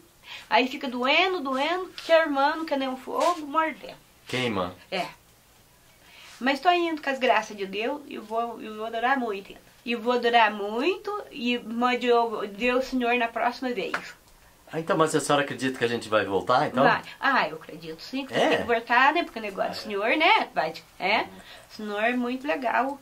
Aí fica doendo, doendo, queimando que nem um fogo, mordendo. Queima. É. Mas tô indo com as graças de Deus e vou, e vou durar muito. E vou durar muito e mande eu Deus Senhor na próxima vez. Ah, então, mas a senhora acredita que a gente vai voltar, então? Vai. Ah, eu acredito sim, que É? tem que voltar, né? Porque o negócio do senhor, né, vai. É? O senhor é muito legal.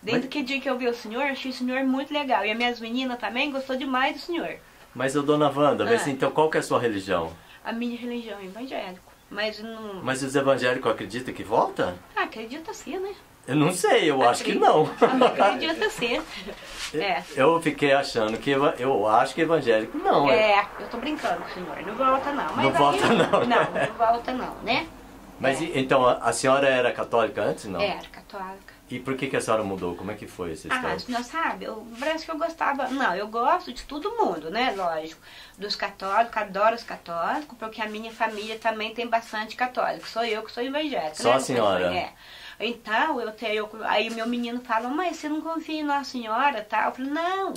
Desde Mas- que dia que eu vi o senhor, achei o senhor muito legal. E as minhas meninas também gostou demais do senhor. Mas, ô, dona Wanda, mas Ah. então qual que é a sua religião? A minha religião é evangélico. Mas não. Mas os evangélicos acreditam que volta? Ah, acredita sim, né? Eu não sei, eu acho que não. Acredita sim. É. Eu fiquei achando que eu acho que evangélico não é. É, eu tô brincando com o senhor. Não volta não. Mas Não volta, não. Não, não volta não, né? Mas e- então a, a senhora era católica antes, não? Era católica. E por que, que a senhora mudou? Como é que foi essa história? Ah, não sabe, eu, parece que eu gostava. Não, eu gosto de todo mundo, né? Lógico. Dos católicos, adoro os católicos, porque a minha família também tem bastante católico. Sou eu que sou evangélica. Só né? a senhora? É. Então, eu tenho. Aí meu menino fala, mas você não confia em Nossa Senhora, tá? Eu falo, não,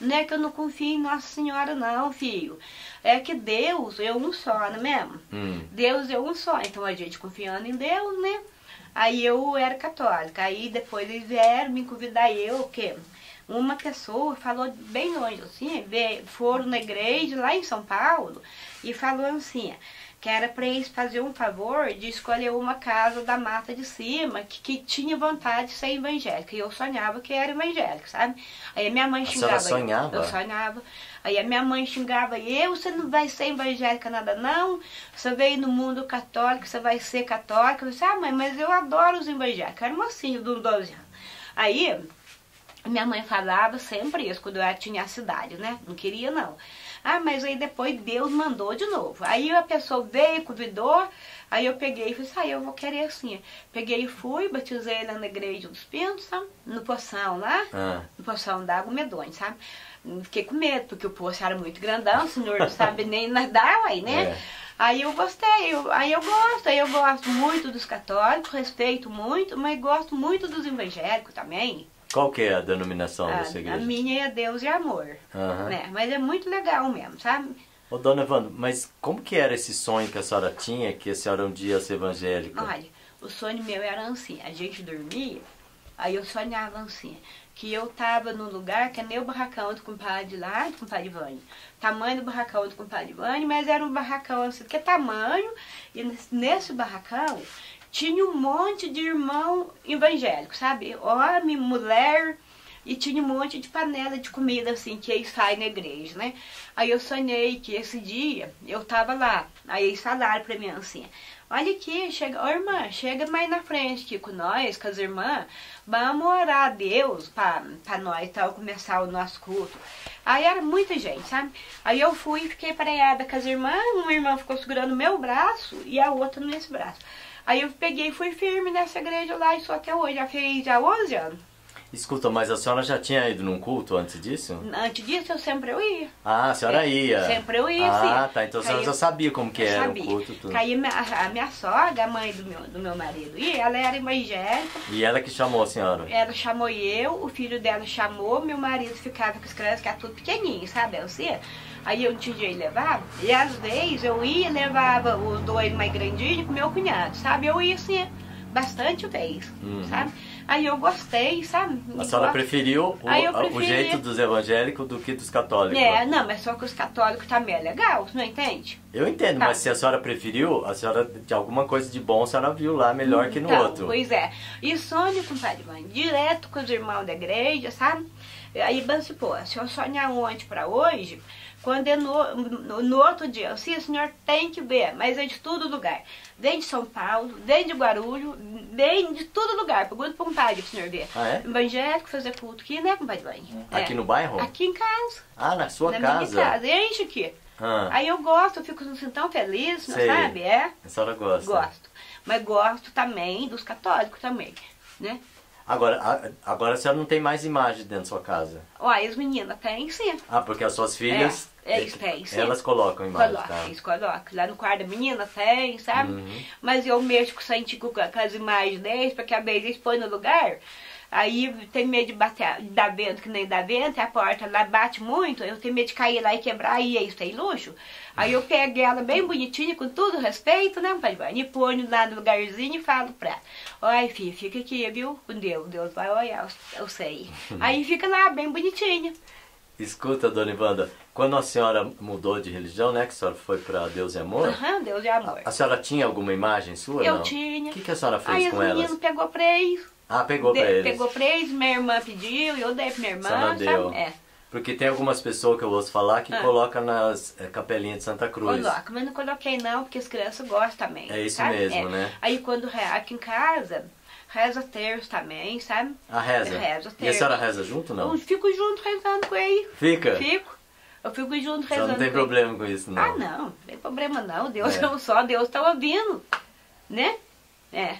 não é que eu não confio em Nossa Senhora, não, filho. É que Deus é um só, não é mesmo? Hum. Deus é um só. Então a gente confiando em Deus, né? Aí eu era católica. Aí depois eles vieram me convidar eu, o quê? Uma pessoa falou bem longe, assim, foram na igreja lá em São Paulo e falou assim, que era para eles fazer um favor de escolher uma casa da mata de cima que, que tinha vontade de ser evangélica. E eu sonhava que era evangélica, sabe? Aí a minha mãe A xingava. eu. sonhava? Eu sonhava. Aí a minha mãe xingava eu, você não vai ser evangélica nada não, você veio no mundo católico, você vai ser católica. Eu disse, ah mãe, mas eu adoro os evangélicos. Eu era mocinho de uns 12 anos. Aí minha mãe falava sempre isso, quando eu tinha a cidade, né? Não queria não. Ah, mas aí depois Deus mandou de novo. Aí a pessoa veio, convidou, aí eu peguei e falei, ah, eu vou querer assim. Peguei e fui, batizei lá na igreja dos Pintos, sabe? No poção lá Ah, no poção d'água medonho, sabe? Fiquei com medo, porque o poço era muito grandão, o senhor não sabe nem nadar aí, né? É. Aí eu gostei, eu- aí eu gosto, aí eu gosto muito dos católicos, respeito muito, mas gosto muito dos evangélicos também. Qual que é a denominação A, da sua a minha é Deus e amor, Aham. né? Mas é muito legal mesmo, sabe? Ô, dona Evandro, mas como que era esse sonho que a senhora tinha, que a senhora um dia ia ser evangélica? Olha, o sonho meu era assim, a gente dormia, aí eu sonhava assim, que eu tava num lugar que é meu barracão do compadre lá, do compadre Vânia. Tamanho do barracão do compadre Vânia, mas era um barracão assim, que é tamanho, e nesse barracão tinha um monte de irmão evangélico, sabe? Homem, mulher, e tinha um monte de panela de comida assim que eles saem na igreja, né? Aí eu sonhei que esse dia eu tava lá. Aí eles falaram pra mim assim: Olha aqui, chega, ô irmã, chega mais na frente aqui com nós, com as irmãs, vamos orar a Deus pra, pra nós tal, começar o nosso culto. Aí era muita gente, sabe? Aí eu fui e fiquei pareada com as irmãs, uma irmã ficou segurando meu braço e a outra nesse braço. Aí eu peguei e fui firme nessa igreja lá e sou até hoje, já fez já 11 anos. Escuta, mas a senhora já tinha ido num culto antes disso? Antes disso eu sempre eu ia. Ah, a senhora ia. Sempre eu ia, Ah, sim. tá. Então a senhora já sabia como que era sabia. o culto. Tudo. Aí a, a minha sogra, a mãe do meu, do meu marido, e ela era evangélica, E ela que chamou a senhora? ela chamou eu, o filho dela chamou, meu marido ficava com as crianças que era tudo pequenininho, sabe, Elcia? Aí eu tinha de levar, e às vezes eu ia e levava os dois mais grandinhos com meu cunhado, sabe? Eu ia assim, bastante vez, Uhum. sabe? Aí eu gostei, sabe? A senhora preferiu o, eu o preferi. jeito dos evangélicos do que dos católicos? É, não, mas só que os católicos também é legal, não entende? Eu entendo, Tá. mas se a senhora preferiu, a senhora de alguma coisa de bom a senhora viu lá melhor que no Então, outro. Pois é. E sonho, compadre, mãe, direto com os irmãos da igreja, sabe? Aí, vamos supor, se eu sonhar ontem para hoje, quando é no, no, no outro dia, assim, o senhor tem que ver, mas é de todo lugar. Vem de São Paulo, vem de Guarulhos, vem de todo lugar. Pergunta para um compadre, pro senhor ver. Ah, é? Evangélico, fazer culto aqui, né, compadre, mãe? Aqui É. no bairro? Aqui em casa. Ah, na sua na casa? minha casa. Enche aqui. Ah, Aí eu gosto, eu fico assim, tão feliz, Sei. sabe? É. a senhora gosta. Gosto. Mas gosto também dos católicos também, né? Agora, agora a senhora não tem mais imagem dentro da sua casa. Olha, as meninas têm sim. Ah, porque as suas filhas, É, eles têm, sim. elas colocam imagem, Coloca, tá? eles colocam. Lá no quarto da menina tem, sabe? Uhum. Mas eu mexo com, essa antigo- com as imagens deles, porque às vezes eles põem no lugar. Aí tem medo de bater, dar vento que nem dá vento, e a porta lá bate muito, eu tenho medo de cair lá e quebrar, e isso tem luxo. Aí eu pego ela bem bonitinha, com todo respeito, né, pai? E ponho lá no lugarzinho e falo pra ela, olha filha, fica aqui, viu? Com Deus, Deus vai olhar, eu sei. Aí fica lá, bem bonitinha. Escuta, dona Ivanda, quando a senhora mudou de religião, né, que a senhora foi para Deus e Amor, Aham, Deus é amor. a senhora tinha alguma imagem sua? Eu não? tinha. O que, que a senhora fez Aí com elas? meninas pegou pra eles. Ah, pegou pra eles. Pegou eles, minha irmã pediu, eu dei pra minha irmã, senhora sabe? deu. É, Porque tem algumas pessoas que eu ouço falar que Ah. colocam nas eh, capelinhas de Santa Cruz. coloca. Mas não coloquei não, porque as crianças gostam também. É isso sabe? mesmo, É. né? Aí quando aqui em casa, reza terço também, sabe? A reza? Reza, E a terço. senhora reza junto, não? Eu fico junto rezando com ele. Fica? Fico. Eu fico junto rezando não tem problema com isso, não? Ah, não, não tem problema não. Deus É. só, Deus tá ouvindo. Né? É.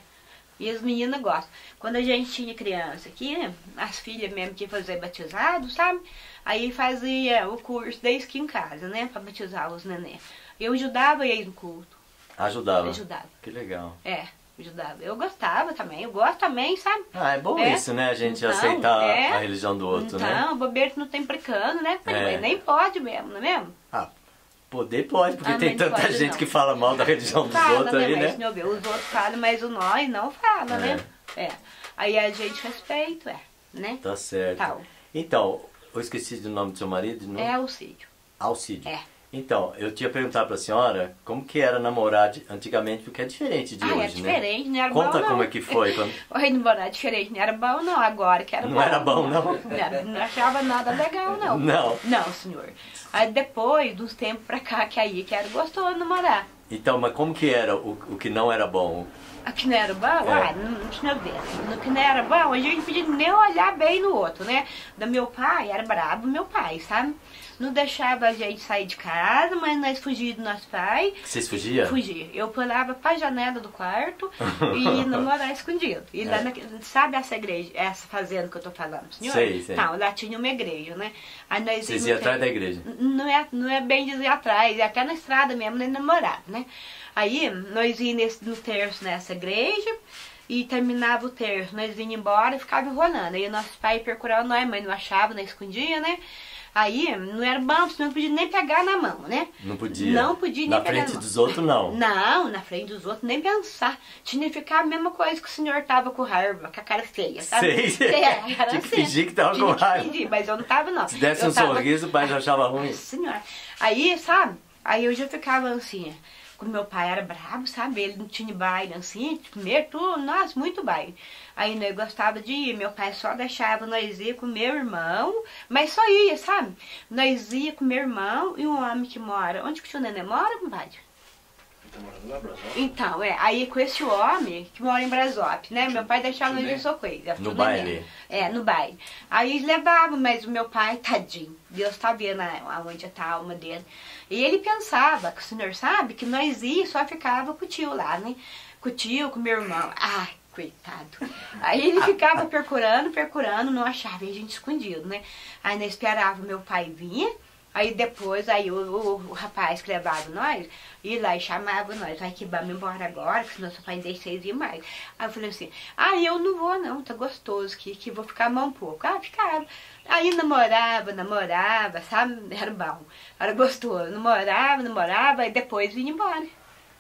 E as meninas gostam. Quando a gente tinha criança aqui, né, as filhas mesmo que fazer batizado, sabe? Aí fazia o curso desde que em casa, né? Pra batizar os neném. Eu ajudava eles no culto. Ajudava. Ajudava. Que legal. É, ajudava. Eu gostava também. Eu gosto também, sabe? Ah, é bom É. isso, né? A gente Então, aceitar é. a religião do outro, então, né? o bobeiro que não tem precando, né? É. Nem pode mesmo, não é mesmo? Ah, poder pode, porque Ah, tem não tanta pode, gente não. que fala mal da religião dos Fala, outros né? aí, mas, né? meu Deus, os outros falam, mas o nós não fala, É. né? É. Aí a gente respeita, é, né? Tá certo. Tal. Então, eu esqueci do nome do seu marido, não? É auxílio. Alcide. É. Então, eu tinha perguntado pra senhora como que era namorar antigamente, porque é diferente de ah, hoje, é né? diferente, não era Conta bom não. como é que foi. Quando... Oi, não era diferente, não era bom não, agora que era Não bom. era bom, não? Não, era- não achava nada legal, não. Não. Não, senhor. Aí depois, dos tempos pra cá, que aí que era gostoso namorar. Então, mas como que era o, o que não era bom? Aqui não era bom? É. Ah, não, não tinha ver. No que não era bom, a gente não podia nem olhar bem no outro, né? Do meu pai, era brabo meu pai, sabe? Não deixava a gente sair de casa, mas nós fugíamos do nosso pai. Vocês fugiam? Fugir. Eu pulava pra janela do quarto e namorar escondido. E lá É. na, sabe essa igreja, essa fazenda que eu tô falando, senhor? Sei, sei. Tá, lá tinha uma igreja, né? Aí nós Vocês iam atrás da igreja? não é, não é bem dizer atrás, é até na estrada mesmo, nem namorado, né? Aí nós íamos no terço nessa igreja e terminava o terço, nós íamos embora e ficava enrolando. Aí nosso pai procurava nós, mas não achava, não escondia, né? Aí não era bom, você não podia nem pegar na mão, né? Não podia? Não podia nem Na pegar frente na mão. dos outros, não? Não, na frente dos outros, nem pensar. Tinha que ficar a mesma coisa que o senhor tava com raiva, com a cara feia, sabe? Sei. É, Tinha que assim. fingir que tava Tinha com raiva. fingir, mas eu não tava, não. Se desse Eu um tava- sorriso, o pai já achava ruim. Nossa senhora. Aí, sabe? Aí eu já ficava assim. Quando meu pai era bravo, sabe? Ele não tinha baile assim, comer tudo, nossa, muito baile. Aí nós gostava de ir, meu pai só deixava nós ir com meu irmão, mas só ia, sabe? Nós ia com meu irmão e um homem que mora. Onde que o seu neném mora, compadre? Tá morando lá, Brasil? Então, é, aí com esse homem que mora em Brasópolis, né? Meu pai deixava nós ir só com ele. No baile? É, no baile. Aí eles levavam, mas o meu pai, tadinho, Deus tá vendo a- aonde tá a alma dele. E ele pensava, que o senhor sabe, que nós ia e só ficava com o tio lá, né? Com o tio, com o meu irmão. Ai, coitado. Aí ele ficava procurando, procurando, não achava, e a gente escondido, né? Aí nós esperava o meu pai vir. Aí depois, aí o, o- o rapaz que levava nós, ia lá e chamava nós, ai que vamos embora agora, porque senão seu pai deixa vocês ir mais. Aí eu falei assim, ah, eu não vou não, tá gostoso aqui, que vou ficar mal um pouco. Ah, ficava. Aí namorava, namorava, sabe? Era bom, era gostoso. Namorava, namorava, e depois vinha embora.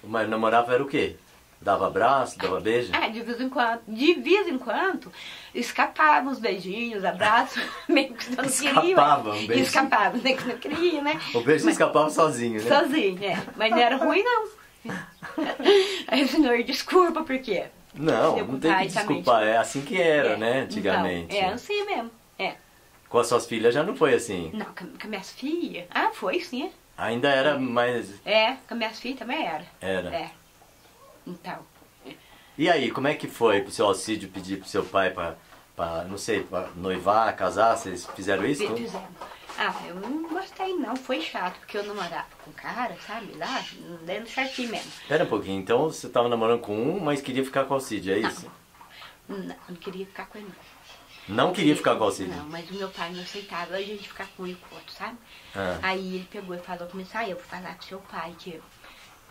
Mas namorava era o quê? Dava abraço, dava beijo? Ah, de vez em quando, de vez em quando, escapavam uns beijinhos, abraços, meio que não queria. Escapava um beijo. Escapava, nem que não queria, né? O beijo Mas- escapava sozinho, né? Sozinho, é. Mas não era ruim, não. Aí o senhor, desculpa, por quê? Não, não tem que também, desculpar. É assim que era, É, né? Antigamente. Então, é assim mesmo. É. Com as suas filhas já não foi assim. Não, com, com minhas filhas. Ah, foi sim. Ainda era mais. É, com minhas filhas também era. Era. É. Então. E aí, como é que foi pro seu Alcídio pedir pro seu pai pra, pra não sei, pra noivar, casar? Vocês fizeram isso? fi- Fizemos. Ah, eu não gostei não, foi chato, porque eu namorava com um cara, sabe, lá, deu certinho mesmo. Pera um pouquinho, então você tava namorando com um, mas queria ficar com o Alcídio, é isso? Não, não queria ficar com ele. não. Não queria ficar com o Alcídio? Não, mas o meu pai não aceitava a gente ficar com um e com o outro, sabe? Ah. Aí ele pegou e falou comigo, ah, eu vou falar pro seu pai que eu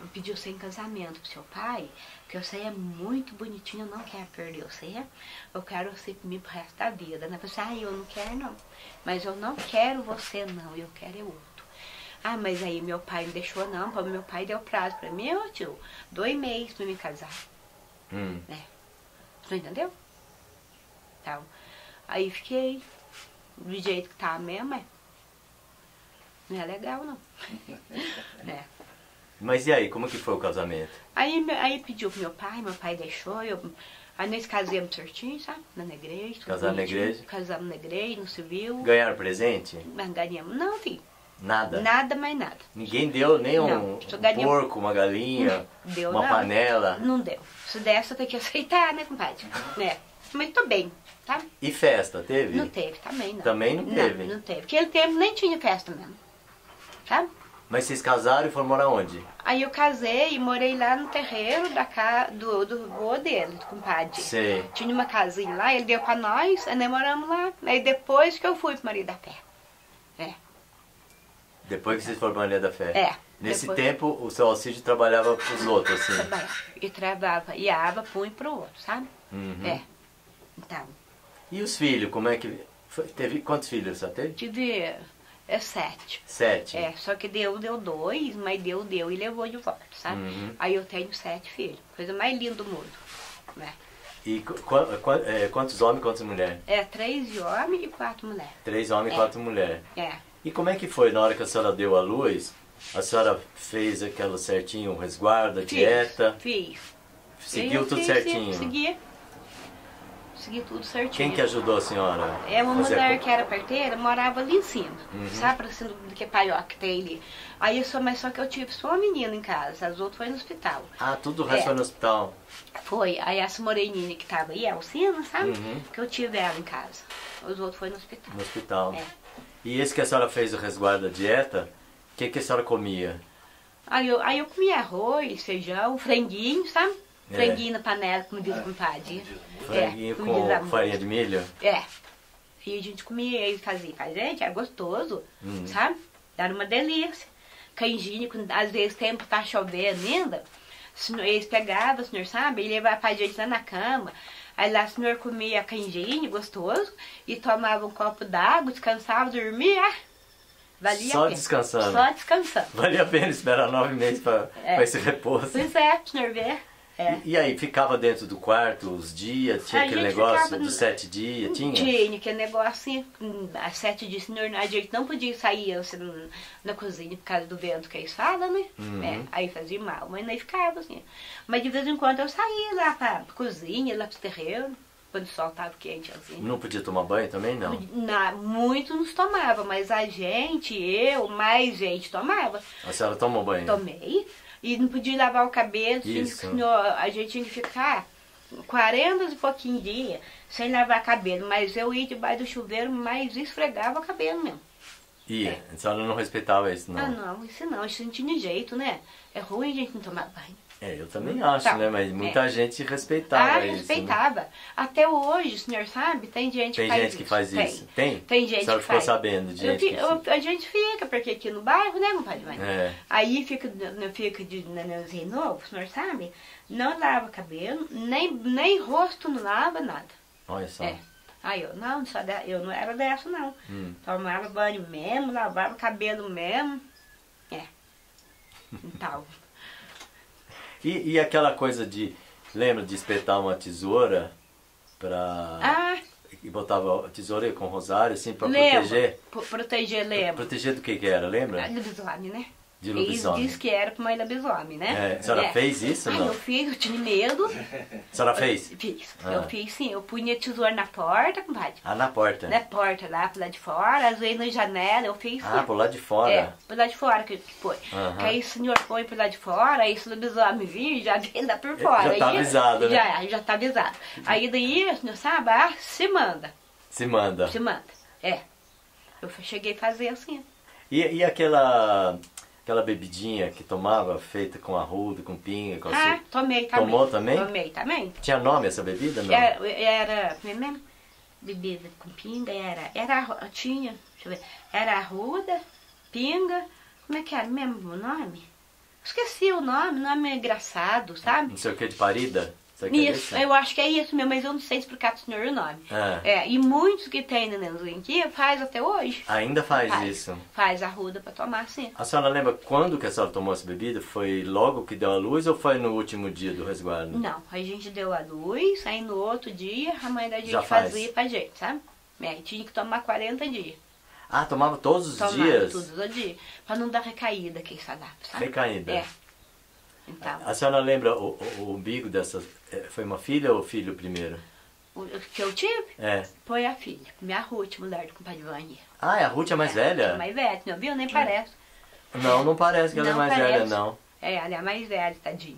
pediu você em casamento pro seu pai, que você é muito bonitinho, eu não quero perder você, eu quero você comigo pro resto da vida. Né? Falei, ah, eu não quero não, mas eu não quero você não, eu quero é outro. Ah, mas aí meu pai não deixou não, porque meu pai deu prazo pra mim, ô tio, dois meses pra me casar. Hum. Você entendeu? Então, aí fiquei do jeito que tá mesmo, é. Não é legal, não. É. Mas e aí, como que foi o casamento? Aí, aí pediu pro meu pai, meu pai deixou, eu, aí nós casamos certinho, sabe? Na igreja. Casaram na igreja? Casamos na igreja, no civil. Ganharam presente? Mas ganhamos. Não, filho. Nada? Nada mais nada. Ninguém deu nem um, Não, só um ganhamos- porco, uma galinha, Deu uma não. panela. Não deu. Se dessa, tem que aceitar, né, compadre? Né? Mas tô bem, tá? E festa, teve? Não teve também, não. Também não teve? Não, não teve. Porque aquele tempo nem tinha festa mesmo. Sabe? Mas vocês casaram e foram morar onde? Aí eu casei e morei lá no terreiro da casa do, do vô dele, do compadre. Sei. Tinha uma casinha lá, ele deu pra nós, aí nós moramos lá. Aí depois que eu fui pro Maria da Fé. É. Depois que vocês foram pra Maria da Fé. É. Nesse depois- tempo, o seu Alcide trabalhava pros outros, assim. Trabalhava. E trabalhava, iava pra um e pro outro, sabe? Uhum. É. Então, E os filhos, como é que... teve quantos filhos só teve? tive é sete. Sete. É, só que Deus deu dois, mas Deus deu e levou de volta, sabe? Uhum. Aí eu tenho sete filhos. Coisa mais linda do mundo. Né? E qu- qu- é, quantos homens e quantas mulheres? É três homem e quatro mulheres. Três homens e É. quatro mulheres. É. E como é que foi na hora que a senhora deu a luz? A senhora fez aquela certinho, o resguardo, a Fiz, dieta, Fiz. seguiu Eu tudo fiz, certinho. Segui. Tudo certinho. Quem que ajudou a senhora? É uma a mulher que era parteira, morava ali em cima, Uhum. sabe? Parecendo do que paioca que tem ali. Aí eu só, mas só que eu tive só uma menina em casa, as outras foi no hospital. Ah, tudo o resto É. foi no hospital. Foi, aí essa moreninha que tava aí, a Alcina, sabe? Uhum. Que eu tive ela em casa. Os outros foi no hospital. No hospital. É. E esse que a senhora fez o resguardo da dieta, o que, que a senhora comia? Aí eu, aí eu comia arroz, feijão, franguinho, sabe? É. Franguinho na panela, como diz o compadre. Franguinho É, como diz a com farinha de milho? É. E a gente comia e fazia pra gente, era gostoso, Uhum. sabe? Era uma delícia. Canjinho, quando às vezes o tempo tá chovendo ainda, eles pegavam, o senhor sabe, e levavam pra gente lá na cama. Aí lá o senhor comia canjinho gostoso e tomava um copo d'água, descansava, dormia. Valia Só a pena. descansando. Só descansando. Valia a pena esperar nove meses para É. esse repouso. Pois é, o senhor vê. É. E, e aí, ficava dentro do quarto os dias? Tinha A aquele negócio ficava dos sete dias? Tinha? Tinha aquele negócio assim, hum, às sete dias, senhor, a gente não podia sair assim, na cozinha por causa do vento que eles falam, né? Uhum. É, aí fazia mal, mas nem ficava assim. Mas de vez em quando eu saía lá pra cozinha, lá pro terreiro, quando o sol tava quente assim. Não podia tomar banho também, não? Na, muito nos tomava, mas a gente, eu, mais gente tomava. A senhora tomou banho? Tomei. E não podia lavar o cabelo, Isso. a gente tinha que ficar 40 e pouquinho dia sem lavar cabelo. Mas eu ia debaixo do chuveiro, mas esfregava o cabelo mesmo. Ia. É. A senhora não respeitava isso, não? Ah, não, isso não, isso não tinha jeito, né? É ruim a gente não tomar banho. É, eu também acho, Tá. né? Mas muita gente respeitava ah, isso. né? respeitava. Até hoje, o senhor sabe, tem gente Tem que faz gente que isso. faz Tem. isso. Tem? Tem gente que ficou faz. sabendo de Eu gente fi- que... eu- a gente fica, porque aqui no bairro, né, compadre? É. Aí fica, fica de nenenzinho novo, o senhor sabe? Não lava cabelo, nem, nem rosto não lava, nada. Olha só. É. Aí eu, não, só eu não era dessa, não. Hum. Tomava banho mesmo, lavava cabelo mesmo. É. Então, E, e aquela coisa de... Lembra de espetar uma tesoura pra... ah, E botava a tesoura com rosário, assim, pra lembro. proteger? Pro- proteger, lembro. Proteger do que que era, lembra? Ah, Lobisomem, né? De Eles lobisomem. disse que era pra mãe lobisomem, né? É, a senhora fez isso Ai, não? eu fiz, eu tinha medo. A senhora fez? Fiz. Ah. Eu fiz sim, eu punha tesoura na porta, compadre. Ah, na porta. Na porta lá, pro lado de fora, às vezes na janela, eu fiz Ah, sim. por lá de fora. É, pro lado de fora que, que foi. Aham. Que aí o senhor põe pro lado de fora, aí se o lobisomem vir, já vem lá por fora. Já tá aí, avisado, né? Já, já tá avisado. Aí daí, o senhor sabe, ah, se manda, Se manda. se manda. É. Eu cheguei a fazer assim. E, e aquela aquela bebidinha que tomava, feita com arruda, com pinga, com Ah, açúcar? tomei também. Tomou também? Tomei também. Tinha nome essa bebida, não? Era, era, é mesmo? Bebida com pinga, era, era, tinha, deixa eu ver, era arruda, pinga, como é que era mesmo o nome? Esqueci o nome, nome é engraçado, sabe? Não sei o que de parida? É Isso, esse? eu acho que é isso mesmo, mas eu não sei explicar pro senhor o nome. É. É, e muitos que tem nenenzinho aqui faz até hoje. Ainda faz, isso. Faz arruda pra tomar, sim. A senhora lembra quando que a senhora tomou essa bebida? Foi logo que deu a luz ou foi no último dia do resguardo? Não, a gente deu a luz, aí no outro dia a mãe da gente Já faz. fazia pra gente, sabe? É, tinha que tomar 40 dias. Ah, tomava todos os Tomava dias? todos os dias. Pra não dar recaída que sabe? sabe? Recaída. É. Então, A senhora lembra o, o- o umbigo dessa... eh, Foi uma filha ou filho primeiro? o que eu tive É. foi a filha, minha Ruth, mulher do compadre Vânia. Ah, é a Ruth é mais velha? É mais velha, não viu? Nem parece. Não, não parece que ela Não é mais parece. velha, não. É, ela é mais velha, tadinha.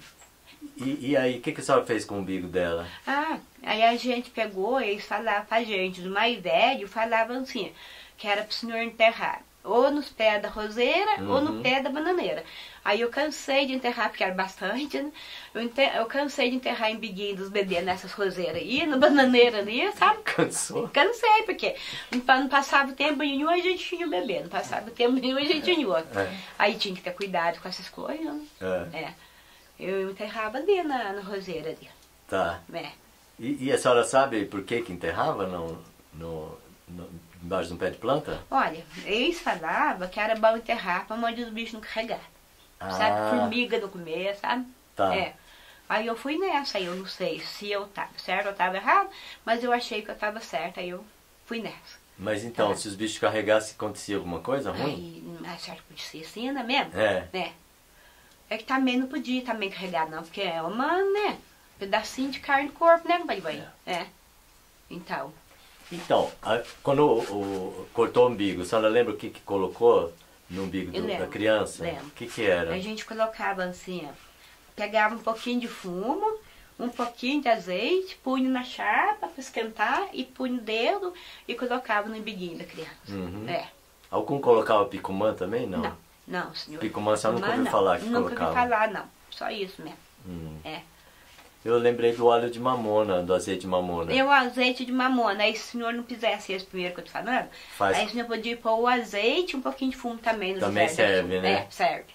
E, e aí, o que, que a senhora fez com o umbigo dela? Ah, aí a gente pegou e eles falavam pra gente, os mais velhos falavam assim, que era pro senhor enterrar Ou nos pés da roseira ou no Uhum. pé da bananeira. Aí eu cansei de enterrar, porque era bastante, né? Eu, ente- eu cansei de enterrar em biguinho dos bebês nessas roseiras aí, na bananeira ali, sabe? Cansou? Cansei, porque não não passava tempo nenhum, a gente tinha o bebê. Não passava tempo nenhum, a gente tinha o outro. É. Aí tinha que ter cuidado com essas coisas, né? É, É. Eu enterrava ali na, na roseira ali. tá. É. E, e a senhora sabe por que que enterrava no, no, no- embaixo de um pé de planta? Olha, eles falavam que era bom enterrar pra mãe dos bichos não carregar. Sabe? Ah. Formiga não comer, sabe? Tá. É. Aí eu fui nessa, aí eu não sei se eu tava certo ou tava errado, mas eu achei que eu tava certa, aí eu fui nessa. Mas então, Tá. se os bichos carregassem, acontecia alguma coisa ruim? Aí, certo podia ser assim, não é mesmo? É. É. É que também não podia também carregar, não, porque é uma, né? Pedacinho de carne no corpo, né, pai? pai? É. Então, Então, a- quando o, o- cortou o umbigo, a senhora lembra o que, que colocou no umbigo do- da lembro, criança? lembro. O que que era? a gente colocava assim, ó. Pegava um pouquinho de fumo, um pouquinho de azeite, punha na chapa para esquentar e punha o dedo e colocava no biguinho da criança. Uhum. É. Algum colocava picumã também? Não. Não, não, senhor. Picumã, a senhora nunca ouviu falar que Nunca colocava? ouvi falar, não. Só isso mesmo. Hum. É. Eu lembrei do óleo de mamona, do azeite de mamona. E o azeite de mamona, aí se o senhor não fizesse esse primeiro que eu tô falando, Faz- aí o senhor podia pôr o azeite e um pouquinho de fumo também no Também serve, né? É, serve.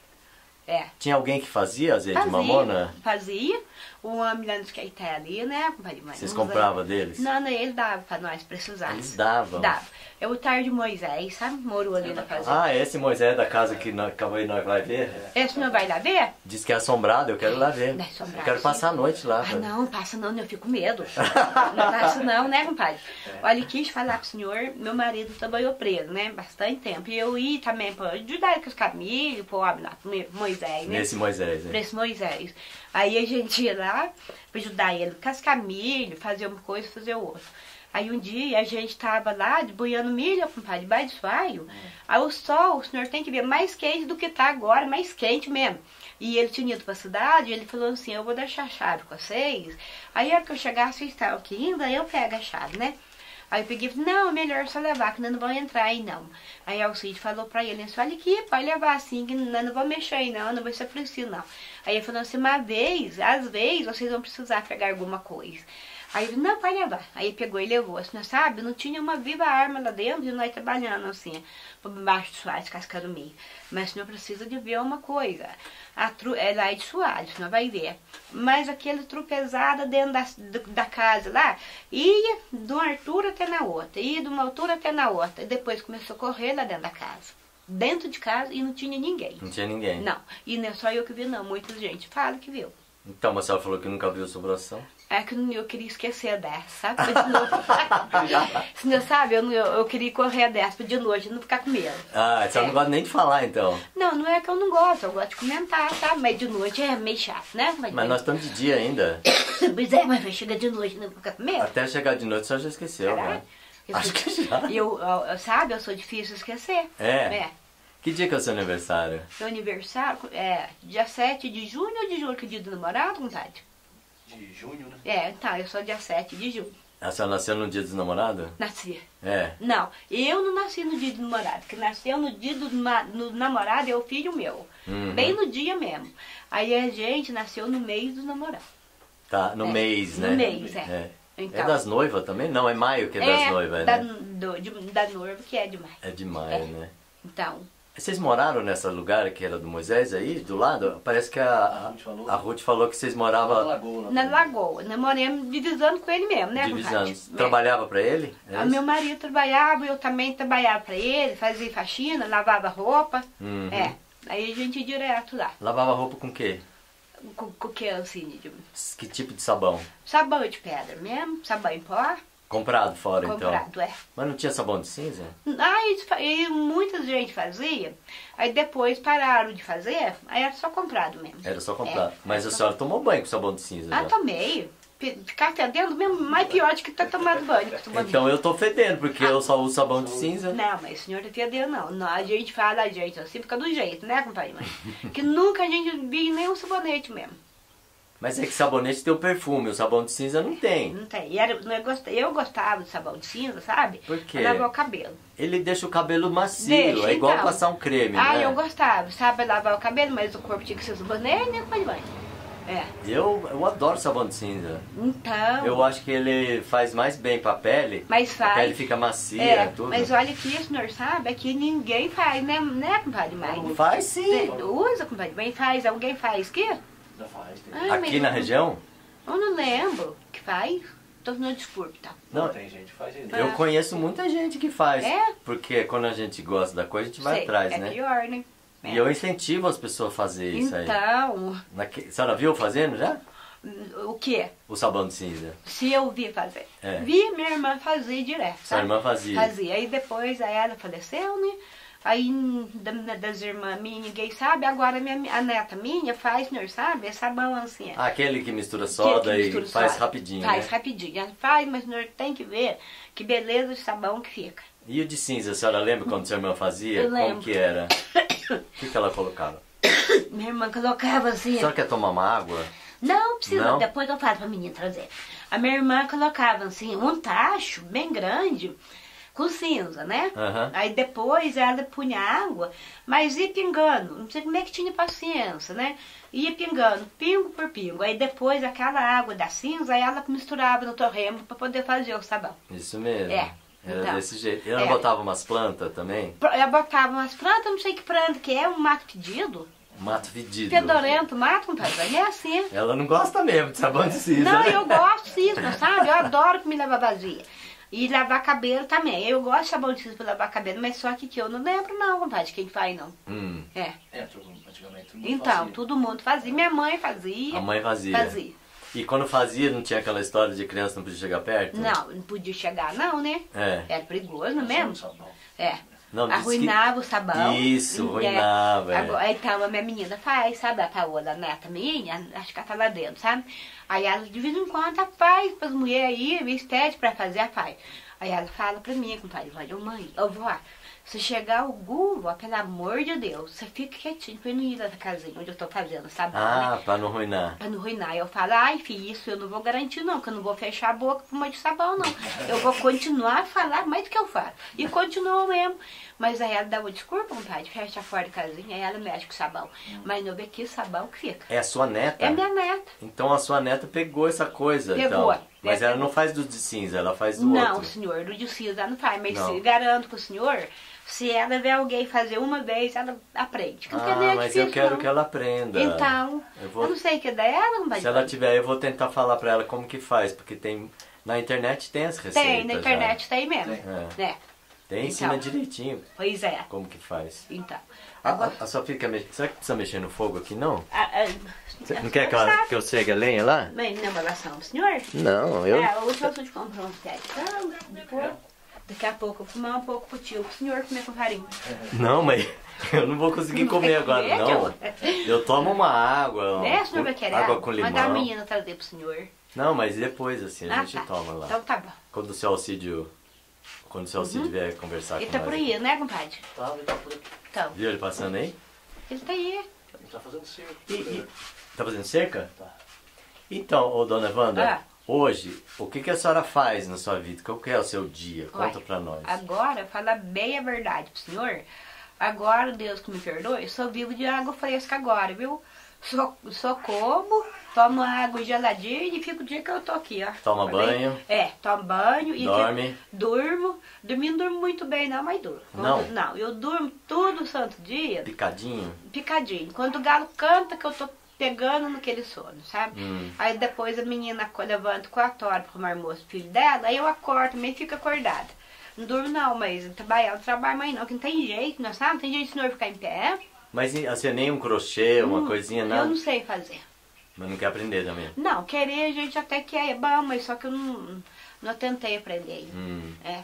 É. Tinha alguém que fazia azeite de Fazia, mamona? Fazia. O homem lá nos que tá ali, né? Vocês compravam deles? Não, não, ele dava pra nós precisar. Eles davam. Dava. É o tar de Moisés, sabe? Morou ali na fazenda. Ah, esse Moisés da casa que nós, acabou aí nós vai ver? Esse senhor vai lá ver? Diz que é assombrado, eu quero ir lá ver. Não é assombrado, eu quero passar a noite lá. Ah, não, passa não, eu fico com medo. não passa não, né, compadre? Olha, quis falar pro senhor, meu marido trabalhou preso, né? Bastante tempo. E eu ia também pra ajudar com os caminhos, pro homem lá, pro Moisés, né? Nesse Moisés, Pra né? esse Moisés. Aí a gente ia lá pra ajudar ele com as camilhas, fazer uma coisa, fazer outra. Aí um dia a gente tava lá boiando milho, compadre, debaixo do suaio. Aí o sol, o senhor tem que ver, mais quente do que tá agora, mais quente mesmo. E ele tinha ido pra cidade, ele falou assim, eu vou deixar a chave com vocês. Aí a hora que eu chegar, vocês estavam aqui ainda, eu pego a chave, né? Aí eu peguei e falei, não, é melhor só levar, que nós não vamos entrar aí não. Aí o Cid falou pra ele, assim, olha aqui, pode levar assim, que nós não vamos mexer aí não, não vai ser preciso não. Aí ele falou assim, uma vez, às vezes, vocês vão precisar pegar alguma coisa. Aí ele, não, pode levar. Aí pegou e levou. Assim, sabe, não tinha uma viva arma lá dentro e nós trabalhando assim, por baixo de Soares, cascando milho. Mas o senhor precisa de ver uma coisa. A tru, é lá de Soares, o senhor vai ver. Mas aquele tru pesado dentro da, da casa lá, ia de uma altura até na outra, ia de uma altura até na outra. E depois começou a correr lá dentro da casa. Dentro de casa e não tinha ninguém. Não tinha ninguém. Não, e não é só eu que vi, não. Muita gente fala que viu. Então, mas a senhora falou que nunca viu assombração. É que eu queria esquecer dessa, sabe? Noite. Senão, sabe, eu, não- eu, queria correr dessa de noite não ficar com medo. Ah, a senhora É. não gosta nem de falar, então. Não, não é que eu não gosto, eu gosto de comentar, sabe? Mas de noite é meio chato, né? Mas nós estamos de dia ainda. Pois é, mas vai chegar de noite não ficar com medo. Até chegar de noite, a senhora já esqueceu, Caralho. né? Eu Acho sou- que já. Eu, eu- sabe, eu sou difícil de esquecer. É? É. Que dia que é o seu aniversário? Meu aniversário é dia 7 de junho ou de julho, que é dia do namorado, vontade? De junho, né? É, tá, eu sou dia 7 de junho. A senhora nasceu no dia dos namorados? Nasci. É. Não, eu não nasci no dia do namorado. Que nasceu no dia do no namorado é o filho meu. Uhum. Bem no dia mesmo. Aí a gente nasceu no mês do namorado. Tá, no É, mês, no né? mês, é. É Então. É das noivas também? Não, é maio que é das noivas, da, né? do- de- da noiva que é demais. É de maio, É. né? Então, Vocês moraram nesse lugar que era do Moisés aí, do lado? Parece que a, A Ruth falou. a Ruth falou que vocês Na moravam lagoa. na lagoa, namoremos divisando com ele mesmo, né, divisando. É. Trabalhava pra ele? É Ah, meu marido trabalhava, eu também trabalhava pra ele, fazia faxina, lavava roupa. Uhum. É. Aí a gente ia direto lá. Lavava roupa com o quê? Com, com o que assim? De, Que tipo de sabão? sabão de pedra mesmo, sabão em pó, Comprado fora, então? comprado, é. Mas não tinha sabão de cinza? Fa- e muita gente fazia, aí depois pararam de fazer, aí era só comprado mesmo. Era só comprado. É, Mas a só- senhora tomou banho com sabão de cinza Ah, já? tomei. Pe- Ficar fedendo mesmo, mais pior do que tá tomando banho. tomando Então eu tô fedendo, porque eu só uso sabão de cinza. Não, mas o senhor tá fedendo não. não. A gente fala a gente assim, fica do jeito, né, compadre? Mas, que nunca a gente viu nenhum sabonete mesmo. Mas é que sabonete tem o perfume, o sabão de cinza não tem. Não tem. E era, é eu gostava de sabão de cinza, sabe? Por quê? Pra lavar o cabelo. Ele deixa o cabelo macio, Deixa, é igual então. passar um creme, Ah, né? eu gostava, sabe? Lavar o cabelo, mas o corpo tinha que ser sabonete, né? Pode banho. É. Eu, eu adoro sabão de cinza. Então. Eu acho que ele faz mais bem pra pele. Mas A pele faz. fica macia, É, tudo. mas olha que o senhor sabe, é que ninguém faz, né, né compadre? Mas Faz sim. Usa, compadre? Bem faz, alguém faz que? Já faz, tem. Ah, Aqui na eu- região? Eu não lembro que faz. Tô no desculpe, tá? Não, Tem gente que faz isso. eu conheço muita gente que faz. É? Porque quando a gente gosta da coisa, a gente vai Sei, atrás, é né? melhor, né? E É. eu incentivo as pessoas a fazer isso aí. Então, Naque... A senhora viu fazendo já? o que? O sabão de cinza. Se eu vi fazer. É. Vi minha irmã fazer direto. Sua irmã fazia. Fazia. Aí depois aí ela faleceu, né? Aí da- das irmãs minhas, ninguém sabe. Agora minha, a neta minha faz, senhor sabe? É sabão assim. ó. Aquele que mistura Que- soda que e mistura faz soda. rapidinho, Faz né? rapidinho. Ela faz, mas o senhor tem que ver que beleza de sabão que fica. E o de cinza, a senhora lembra quando sua irmã fazia? Eu Como lembro. que era? O que, que ela colocava? Minha irmã colocava assim. A senhora quer tomar uma água? Não, precisa, Não? depois eu falo pra menina trazer. A minha irmã colocava assim, um tacho bem grande, com cinza, né? Aham. Aí depois ela punha água, mas ia pingando. Não sei como é que tinha paciência, né? Ia pingando, pingo por pingo. Aí depois aquela água da cinza, aí ela misturava no torremo pra poder fazer o sabão. Isso mesmo. É, Era então. desse jeito. E ela É. botava umas plantas também? Ela botava umas plantas, não sei que planta que é, um mato pedido. Mato fedido. Fedorento, mato, compadre. É assim. Ela não gosta mesmo de sabão de cinza. Não, né? eu gosto disso, sabe? Eu adoro que me lava vazia. E lavar cabelo também. Eu gosto de sabão de pra lavar cabelo, mas só que, que eu não lembro não, compadre, quem faz não. Hum, É. É, todo mundo Então, fazia. todo mundo fazia. Minha mãe fazia. a mãe fazia. Fazia. E quando fazia, não tinha aquela história de criança não podia chegar perto? Não, não podia chegar não, né? É. Era perigoso, não mesmo? sabão. É. Não, Arruinava o sabão. Isso, É. arruinava, é. Agora, então a minha menina faz, sabe? A Paola, a neta minha, acho que ela tá lá dentro, sabe? Aí ela de vez em quando faz pras mulheres aí, me pede pra fazer, ela faz. Aí ela fala pra mim, compadre, olha, mãe, ô vó, se chegar algum, vó, pelo amor de Deus, você fica quietinho pra eu não ir na casinha onde eu tô fazendo sabão, né? Ah, pra não arruinar. Pra não ruinar. Eu falo, ai, filho, isso eu não vou garantir, não, que eu não vou fechar a boca por uma de sabão, não. Eu vou continuar a falar mais do que eu falo. E continuo mesmo. Mas aí ela dá uma desculpa, compadre, fecha a porta da casinha, aí ela mexe com sabão. Mas não vê que sabão que fica. É a sua neta? É minha neta. Então a sua neta pegou essa coisa. Pegou. Então. Mas ela não faz do de cinza, ela faz do Não, outro. senhor, do de cinza ela não faz. Mas Não. se, garanto pro senhor, se ela vê alguém fazer uma vez, ela aprende. Ah, é mas eu quero não. que ela aprenda. Então, eu, vou... eu não sei que é da ela não vai Se ela tiver, eu vou tentar falar pra ela como que faz, porque tem... Na internet tem as receitas Tem, na internet já. tem mesmo, é. Né? Tem, ensina então, direitinho. Pois é. Como que faz. Então. Agora... A, a, a Sofia fica mexendo. Será que precisa mexer no fogo aqui, não? A, a, não, não quer que, ela, que eu chegue a lenha lá? Não, mas senhor. Não, eu... É, hoje eu sou de comprar um pé. Então, depois daqui a pouco eu fumar um pouco pro tio, pro senhor comer com farinha. Não, mas eu não vou conseguir Não comer agora, comer, não. Eu tomo uma água. Né, o senhor vai querer água com limão. Mandar a menina trazer pro senhor. Não, mas depois assim, a Ah, gente tá. toma lá. Então tá bom. Quando o seu Alcídio. Quando o seu Alcídio vier conversar Ele com tá nós. por aí, né, compadre? Tá, ele tá por aqui. Então, Viu ele passando aí? ele tá aí. Ele tá fazendo cerco. E, e- tá fazendo cerca? Tá. Então, ô dona Wanda, Ah. Hoje, o que, que a senhora faz na sua vida? Qual que é o seu dia? Conta pra nós. Agora, falar bem a verdade pro senhor. Agora, Deus que me perdoe, sou vivo de água fresca agora, viu? Só, só como, tomo água geladinha e fico o dia que eu tô aqui, ó. Toma Tá bem? banho. É, tomo banho e Dorme. fico- durmo. Dormindo não durmo muito bem, não, mas durmo. Não? Não, eu durmo todo santo dia, Picadinho? picadinho. Quando o galo canta, que eu tô pegando naquele sono, sabe? Hum. Aí depois a menina levanta 4 horas pro almoço filho dela, aí eu acordo também fico acordada. Não durmo não, mas trabalhar eu não trabalho mais não, que não tem jeito, não sabe? Não tem jeito de senhor ficar em pé. Mas assim, nem um crochê, uma Hum, coisinha, Eu nada? não sei fazer. Mas não quer aprender também? Não, querer a gente até quer, é bom, mas só que eu não, não tentei aprender. Hum. É.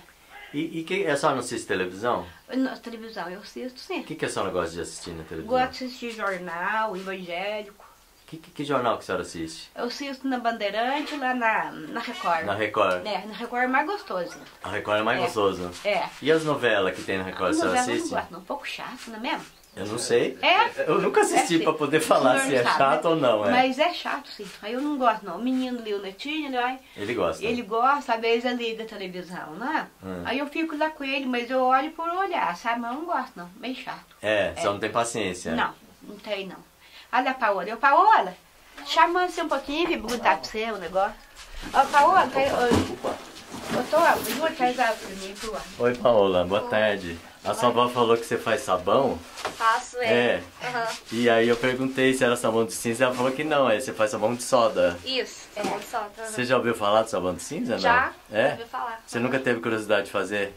E, e que, a senhora não assiste televisão? Na televisão eu assisto sim. O que, que a senhora gosta de assistir na televisão? Gosto de assistir jornal, evangélico. Que, que, que jornal que a senhora assiste? Eu assisto na Bandeirante, lá na, na Record. Na Record. É, na Record é mais gostoso. A Record é mais É. gostoso. É. E as novelas que tem na Record, a senhora novela eu não assiste? gosto, não. Um pouco chato, não é mesmo? Eu não sei. É? Eu nunca assisti É, pra poder falar se é sabe, chato né? ou não, é. Mas é chato, sim. Aí eu não gosto, não. O menino o netinho, né? Ele gosta. Ele gosta, às vezes ele liga a televisão, né? Hum. Aí eu fico lá com ele, mas eu olho por olhar, sabe? Mas eu não gosto, não. Meio chato. É, só não tem paciência. Não, não tem, não. Olha a Paola. Eu, Paola, chama você um pouquinho pra perguntar pra você o negócio. Ó, Paola, tá, ô, ô, tô, ajuda, traz água pra mim, lá. Oi, Paola, boa tarde. A sua avó falou que você faz sabão? Faço, é. É. Aham. E aí eu perguntei se era sabão de cinza, ela falou que não, é você faz sabão de soda. Isso, sabão de soda. Você já ouviu falar de sabão de cinza, não? Já? É? Ouvi falar. Você nunca teve curiosidade de fazer?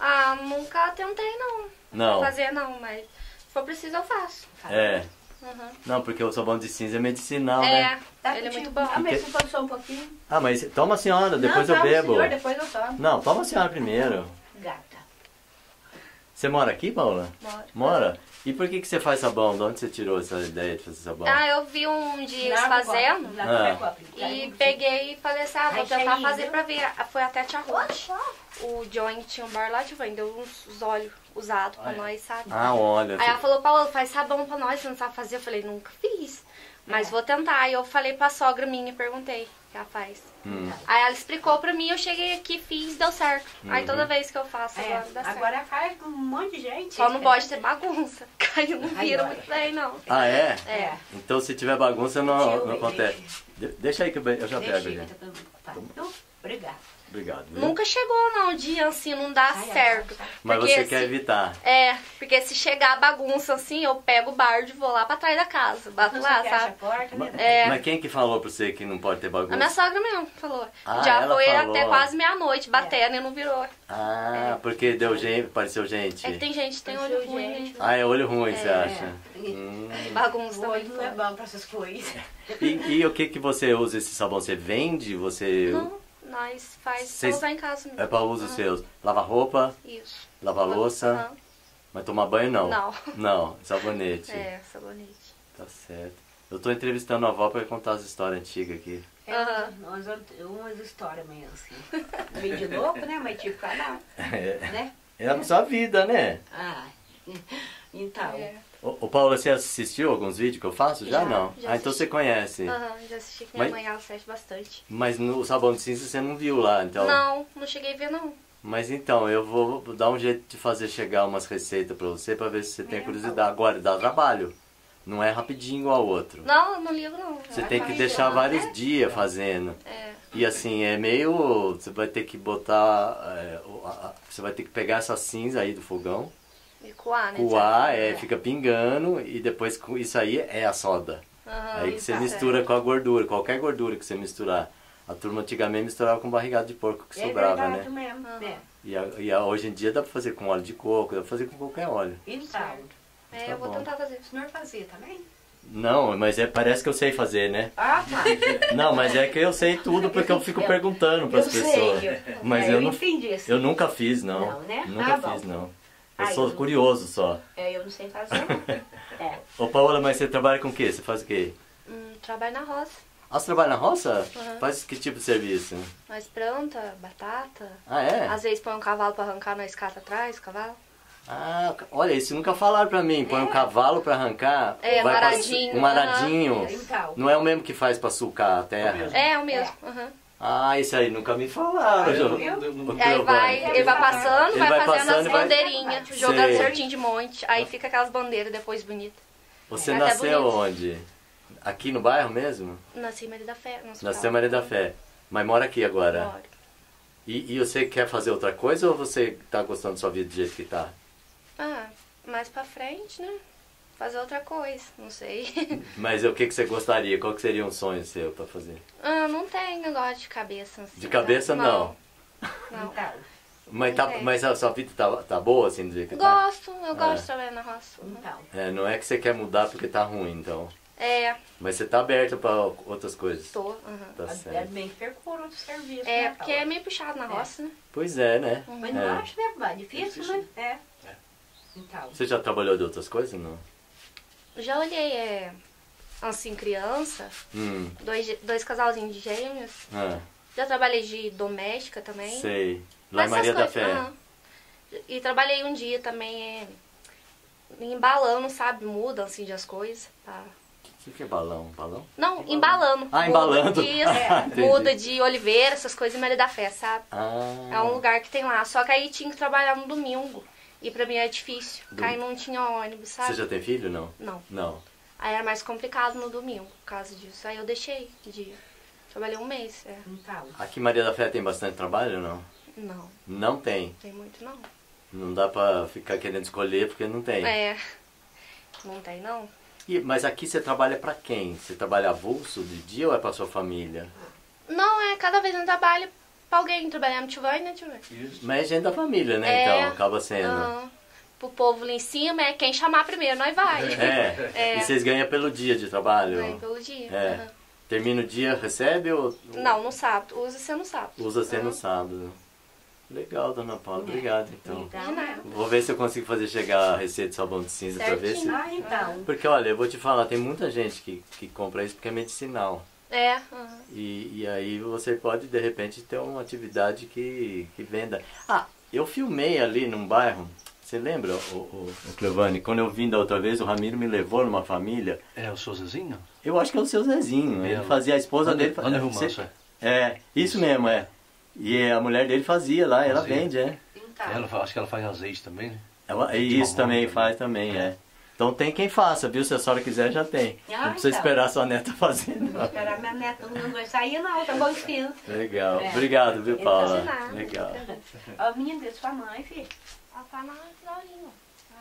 Ah, nunca tentei não. Não. Fazer não, mas se for preciso eu faço. É. Uhum. Não, porque o sabão de cinza é medicinal, é, né? Tá ele é muito bom. Ah, mas você pode só um pouquinho? Ah, mas toma a senhora, depois não, eu bebo. Senhor, depois eu tomo. Não, toma a senhora primeiro. Gata. Você mora aqui, Paula? Moro. Mora? E por que, que você faz sabão? De onde você tirou essa ideia de fazer sabão? Ah, eu vi um de fazendo Ah. e peguei e falei assim, ah, vou tentar fazer pra ver. Foi até a Tia Ruth. O Johnny tinha um bar lá de vendeu uns uns óleos usados pra nós, sabe? Ah, olha. Aí ela falou, Paola, faz sabão pra nós, você não sabe fazer? Eu falei, nunca fiz. Mas vou tentar. Aí eu falei pra sogra minha e perguntei que ela faz. Hum. Aí ela explicou pra mim, eu cheguei aqui, fiz, deu certo. Aí Uhum. toda vez que eu faço É, agora dá certo. agora faz com um monte de gente. Só não pode ter bagunça. Caiu não vira Agora. muito bem, não. Ah, é? É. Então se tiver bagunça não, não acontece. De- deixa aí que eu, já Deixa pego. aí, Já. tá. Obrigada. Obrigado. viu? Nunca chegou, não, dia assim, não dá Ai, certo. ai, Mas Porque você quer se- evitar. É, porque se chegar a bagunça assim, eu pego o bardo e vou lá pra trás da casa. Bato lá, fecha a sabe? porta, né? É. Mas quem que falou pra você que não pode ter A minha bagunça? sogra mesmo falou. Ah, Já ela foi falou. até quase meia-noite batendo e não virou. Ah, porque deu gente, pareceu gente. É que tem gente que tem olho Pareceu ruim, gente. né? Ah, é olho ruim, você É. acha? Hum. Bagunça O também. olho não é bom pra essas coisas. E, e o que que você usa esse sabão? Você vende? Você Não, nós faz pra usar em casa mesmo. é para uso seus? Lava roupa, Isso. lava louça, Aham. mas tomar banho não. Não. Não, sabonete. É, sabonete. Tá certo. Eu tô entrevistando a avó pra contar as histórias antigas aqui. É Aham. umas, umas histórias meio assim. Meio de louco, né? Mas tipo canal, É, né? é a sua vida, né? Ah, então. É. Ô Paulo, você assistiu alguns vídeos que eu faço? Já, Já, não? já ah, então você conhece. Aham, já assisti com minha Mas- mãe, ela bastante. Mas no sabão de cinza você não viu lá, então. Não, não cheguei a ver não. Mas então, eu vou dar um jeito de fazer chegar umas receitas pra você pra ver se você tem É, curiosidade. Agora, dá trabalho. Não é rapidinho igual ao outro. Não, não ligo não. Você tem que fazer, deixar né? vários dias fazendo. É. E assim, é meio. Você vai ter que botar. é, o- você vai ter que pegar essa cinza aí do fogão, E coar, né? coar, é, fica pingando e depois isso aí é a soda. Aham, Aí que você tá mistura certo. com a gordura, qualquer gordura que você misturar. A turma antigamente misturava com barrigada de porco que É sobrava, verdade né? mesmo. É. E, a- e a- hoje em dia dá pra fazer com óleo de coco, dá pra fazer com qualquer óleo. Então, É, Tá eu vou bom. tentar fazer. o senhor fazia também? Não, mas é, parece que eu sei fazer, né? Ah, tá. Não, mas é que eu sei tudo porque eu fico perguntando pras Eu sei, pessoas. eu- Mas é, eu eu não, entendi isso. eu nunca fiz, não. Não, né? Nunca Ah, bom. fiz, não. Eu Ah, sou eu- curioso só. É, eu não sei fazer. não. É. Ô Paola, mas você trabalha com o quê? Você faz o quê? Hum, trabalho na roça. Ah, você trabalha na roça? Uhum. Faz que tipo de serviço? Nós planta, batata. Ah, é? Às vezes põe um cavalo pra arrancar, nós cata atrás, o cavalo. Ah, olha, isso nunca falaram pra mim. Põe um cavalo pra arrancar. É, vai um pra- Um aradinho. Então. Não é o mesmo que faz pra sulcar a terra? É, é o mesmo. aham. Ah, isso aí nunca me falaram. Eu- eu- eu- Aí vai, ele vai passando, Ele vai, vai fazendo passando as vai- bandeirinhas, Sei. jogando certinho de monte. Aí fica aquelas bandeiras depois bonitas. Você É nasceu bonito. onde? Aqui no bairro mesmo? Nasci em Maria da Fé. Nasceu em Maria da Fé. Mas mora aqui agora. Moro. E, e você quer fazer outra coisa ou você tá gostando da sua vida do jeito que tá? Ah, mais pra frente, né? Fazer outra coisa, não sei. Mas o que, que você gostaria? Qual que seria um sonho seu pra fazer? ah, não tem negócio de cabeça. Assim, De cabeça, não. Não. Então. Mas, tá, É. mas a sua vida tá, tá boa assim do jeito que tá? Gosto, eu gosto É. de trabalhar na roça. Então. É, não é que você quer mudar porque tá ruim, então. É, Mas você tá aberta pra outras coisas. tô. aham. Tá É certo. bem que percura outro serviço. É, né, porque é meio puxado na roça, né? Pois é, né? Mas não É. acho, né, Vá? Difícil, Difícil. né? É. Então. Você já trabalhou de outras coisas, não? Já olhei, é, assim, criança, Hum, dois, dois casalzinhos de gêmeos. ah, Já trabalhei de doméstica também. sei. Lá em Maria da Fé. aham. E trabalhei um dia também é, embalando, sabe? Muda assim de as coisas. Tá. O que é balão? Balão? Não, embalando. Ah, embalando. Muda de, é, Ah, muda de oliveira, essas coisas em Maria da Fé, sabe? Ah. É um lugar que tem lá. Só que aí tinha que trabalhar no domingo. E pra mim é difícil. Do- Porque aí não tinha ônibus, sabe? Você já tem filho, não? Não. Não. Aí era mais complicado no domingo, por causa disso. Aí eu deixei de dia. Trabalhei um mês, é. Aqui em Maria da Fé tem bastante trabalho ou não? Não, Não tem. tem muito não. Não dá pra ficar querendo escolher porque não tem. É. Não tem não. E- mas aqui você trabalha pra quem? Você trabalha avulso de dia ou é pra sua família? Não, é cada vez um trabalho pra alguém. Trabalhar no Tio né, Tio Mas é gente da família, né? É. Então, acaba sendo. Aham. Pro povo lá em cima, é quem chamar primeiro, nós vai. É. É. E vocês ganham pelo dia de trabalho? Vai pelo dia. É. aham. Termina o dia, recebe ou Não, no sábado. Usa você no sábado. usa ser no Aham. sábado? Legal, dona Paula. Obrigado, então. Vou ver se eu consigo fazer chegar a receita de sabão de cinza pra ver se... Ah, então. Porque, olha, eu vou te falar, tem muita gente que, que compra isso porque é medicinal. É. aham. E, e aí você pode, de repente, ter uma atividade que, que venda. Ah, eu filmei ali num bairro, você lembra, o, o, o Clevane, quando eu vim da outra vez, o Ramiro me levou numa família, É o seu Zezinho? eu acho que é o seu Zezinho, ele É, fazia a esposa Onde, dele... onde você- arrumou, É, isso mesmo, é. E a mulher dele fazia lá, ela Fazia. vende, é. Então. Ela, acho que ela faz azeite também, né? Ela, e isso também também. faz também, é. Então tem quem faça, viu? Se a senhora quiser, já tem. Ah, Não precisa então. esperar a sua neta fazer, Vou não. esperar minha neta não vai sair, não. Tá bom ensino. Legal. É. Obrigado, viu, De Paula? nada. Legal. Ó, menina desse sua mãe, filho. Ela tá na florinha.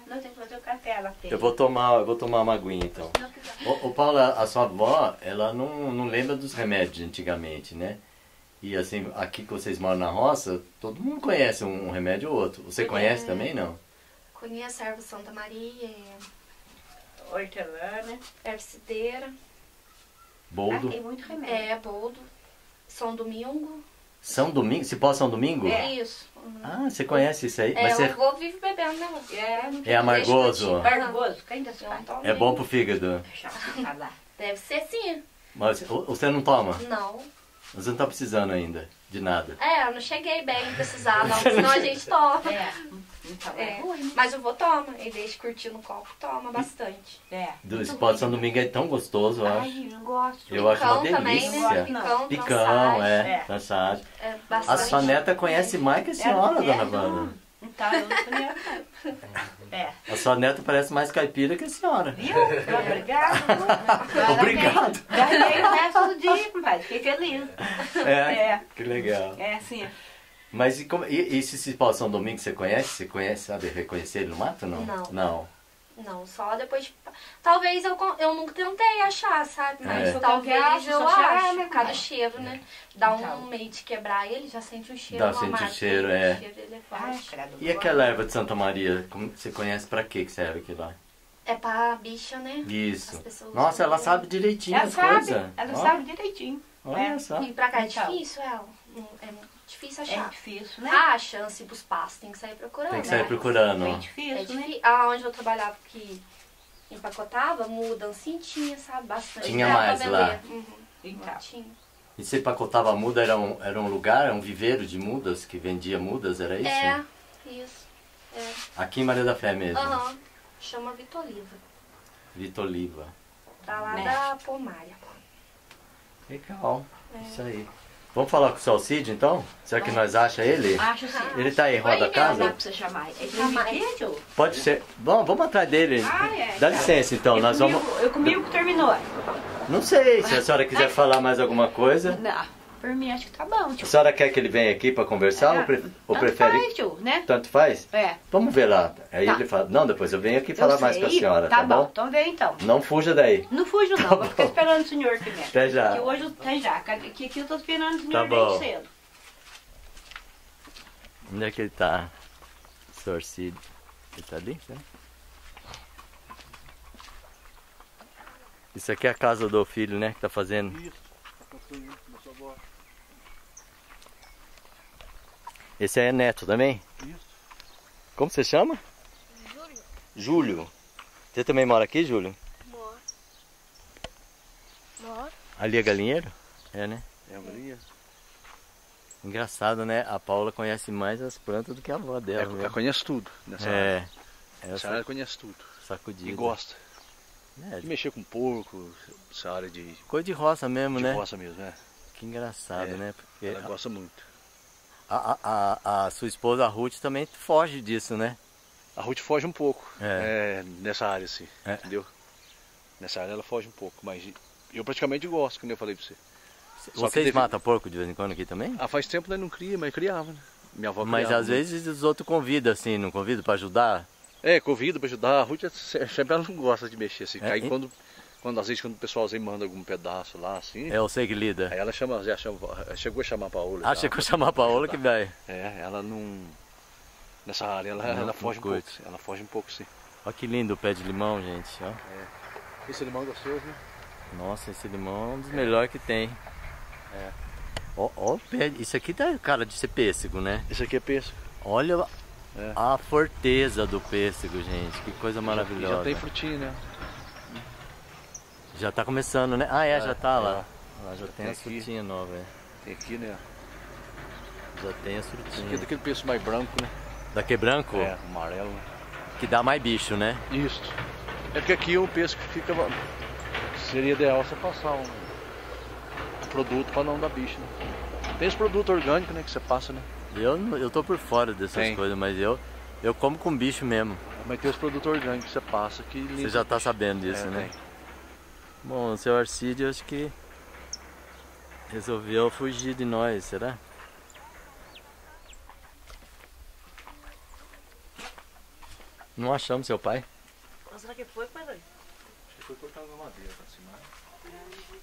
Nós temos que fazer o café, ela tem. Eu vou tomar, eu vou tomar uma aguinha então. Se não quiser. Ô, ô Paula, a sua avó, ela não, não lembra dos remédios de antigamente, né? E assim, aqui que vocês moram na roça, todo mundo conhece um, um remédio ou outro. Você conhece também, não? Conheço a erva Santa Maria, Hortelã, erva cideira, Ah, Boldo. tem muito remédio. é boldo, São Domingo. São Domingo? Se pode São Domingo? É. Isso. Uhum. Ah, você conhece isso aí? É, Mas o você avô vive bebendo, né? É, não é amargoso? Ainda se tomo É bom pro fígado? Deixa eu falar. Deve ser sim. Mas o- você não toma? Não. Você não tá precisando ainda de nada. É, eu não cheguei bem a precisar, não. Senão a gente toma. É, então é É, ruim. mas o vô toma. Ele deixa curtir no copo, toma bastante. É. Do de São Domingo é tão gostoso, eu acho. Ai, não gosto. Eu acho uma Picão também, delícia. né? Picão, Picão, é, É. trançagem. é A neta conhece mais que a senhora, É, dona é, Wanda. Então, eu não conheço. É. A sua neta parece mais caipira que a senhora. Viu? Obrigado. Obrigado. Ganhei o resto do dia, compadre. Fiquei feliz. É, É. que legal. É assim. Mas e, como, e, e esse cipó São Domingo você conhece? Você conhece, sabe reconhecer ele no mato não? Não. Não. Não, só depois de... Talvez eu, eu nunca tentei achar, sabe? Mas É. talvez eu chegar, acho, né, por causa do comadre? cheiro, né? Dá um Então. meio de quebrar ele, já sente o cheiro. Dá, uma sente o marca, cheiro, o é. cheiro ele é Ai. E aquela erva de Santa Maria, como você conhece pra que que serve aquilo lá? É pra bicha, né? Isso. Nossa, ela sabe direitinho Ela as coisas. ela Ó, sabe direitinho. Olha É. só. E pra cá é Então. difícil, ela. É muito difícil É achar. difícil, né? Ah, a chance pros passos tem que sair procurando. Tem que sair né? procurando. É ó. É difícil, né? difícil. Ah, onde eu trabalhava que empacotava, mudança tinha, sabe? Bastante. Tinha pra mais lá. vender. Uhum. Então. Tinha. E você empacotava muda, era um, era um lugar, era um viveiro de mudas que vendia mudas, era isso? É, isso. É. Aqui em Maria da Fé mesmo. Aham. Chama Vitoliva. Vitor Oliva. Tá lá Né. da Pomária. Legal. É. Isso aí. Vamos falar com o seu Alcide então? Será que nós acha ele? Acho sim. Ele tá aí, roda a Não dá casa? pra você chamar. Chamar. vídeo? Pode ser. Bom, vamos atrás dele. Ah, é. Dá licença então, Eu nós comigo, vamos. Eu comigo que terminou. Não sei, se a senhora quiser falar mais alguma coisa. Não, por mim acho que tá bom, A senhora quer que ele venha aqui para conversar ou, pre- ou Tanto prefere. faz, tio, né? Tanto faz? É. Vamos ver lá. Aí Tá. ele fala, não, depois eu venho aqui eu falar mais sei. com a senhora, tá, Tá bom, bom? então vem então. Não fuja daí. Não fujo não, Tá vou ficar esperando o senhor que vem. Até já. Que hoje até já, que aqui eu tô esperando o senhor Tá bom. cedo. Onde é que ele tá? Sorcido. Ele tá ali, né? Isso aqui é a casa do filho, né? Que tá fazendo. Esse aí é neto também? Isso. Como você chama? Júlio. Júlio. Você também mora aqui, Júlio? Moro. Moro. Ali é galinheiro? É, né? É galinha. Engraçado, né? A Paula conhece mais as plantas do que a avó dela. Ela viu? conhece tudo nessa área. É. Essa Essa, área conhece tudo. sacudida. E gosta. É, De mexer com porco, essa área de, coisa de roça mesmo, de né? roça mesmo, né? Que engraçado, É, né? Porque Ela gosta muito. A, a, a, sua esposa, a Ruth, também foge disso, né? A Ruth foge um pouco É. é, nessa área, assim, É. entendeu? Nessa área ela foge um pouco, mas eu praticamente gosto, como eu falei pra você. Só Vocês teve- matam porco de vez em quando aqui também? Ah, faz tempo que não cria, mas criava, né? Minha avó Mas criava às muito. vezes os outros convidam assim, não convidam pra ajudar? É, convido pra ajudar. A Ruth é se- sempre ela não gosta de mexer assim. É, Aí e- quando, quando às vezes quando o pessoalzinho manda algum pedaço lá, assim, É você que lida. aí ela chama, já chama, chegou a chamar a Paola. Ah, chegou a chamar a Paola que vai. É, ela não. Nessa área ela, Não, ela foge um pouco. Ela foge um pouco sim. Olha que lindo o pé de limão, gente. Ó. Esse limão é gostoso, né? Nossa, esse limão é um dos melhores que tem. É. Ó, ó o pé. Isso aqui tá cara de ser pêssego, né? Esse aqui é pêssego. Olha É. a forteza do pêssego, gente. Que coisa E maravilhosa. já tem frutinha, né? Já tá começando, né? Ah, é, É, já tá lá. é. Lá já tem tem as aqui. frutinhas novas, é. Tem aqui, né? Já tem as Esse aqui é daquele peixe mais branco, né? Daqui branco, É, amarelo, né? que dá mais bicho, né? Isso. É porque aqui é um peixe que fica. Seria ideal você passar um, um produto pra não dar bicho, né? Tem esse produto orgânico, né? Que você passa, né? Eu, não- eu tô por fora dessas Tem. coisas, mas eu, eu como com bicho mesmo. Mas tem os produtos orgânicos que você passa que limpa. Você já tá sabendo disso, É, né? tem. Bom, o seu Arcídio acho que resolveu fugir de nós, será? Não achamos seu pai? Será que foi, pai? Foi cortar uma madeira pra cima.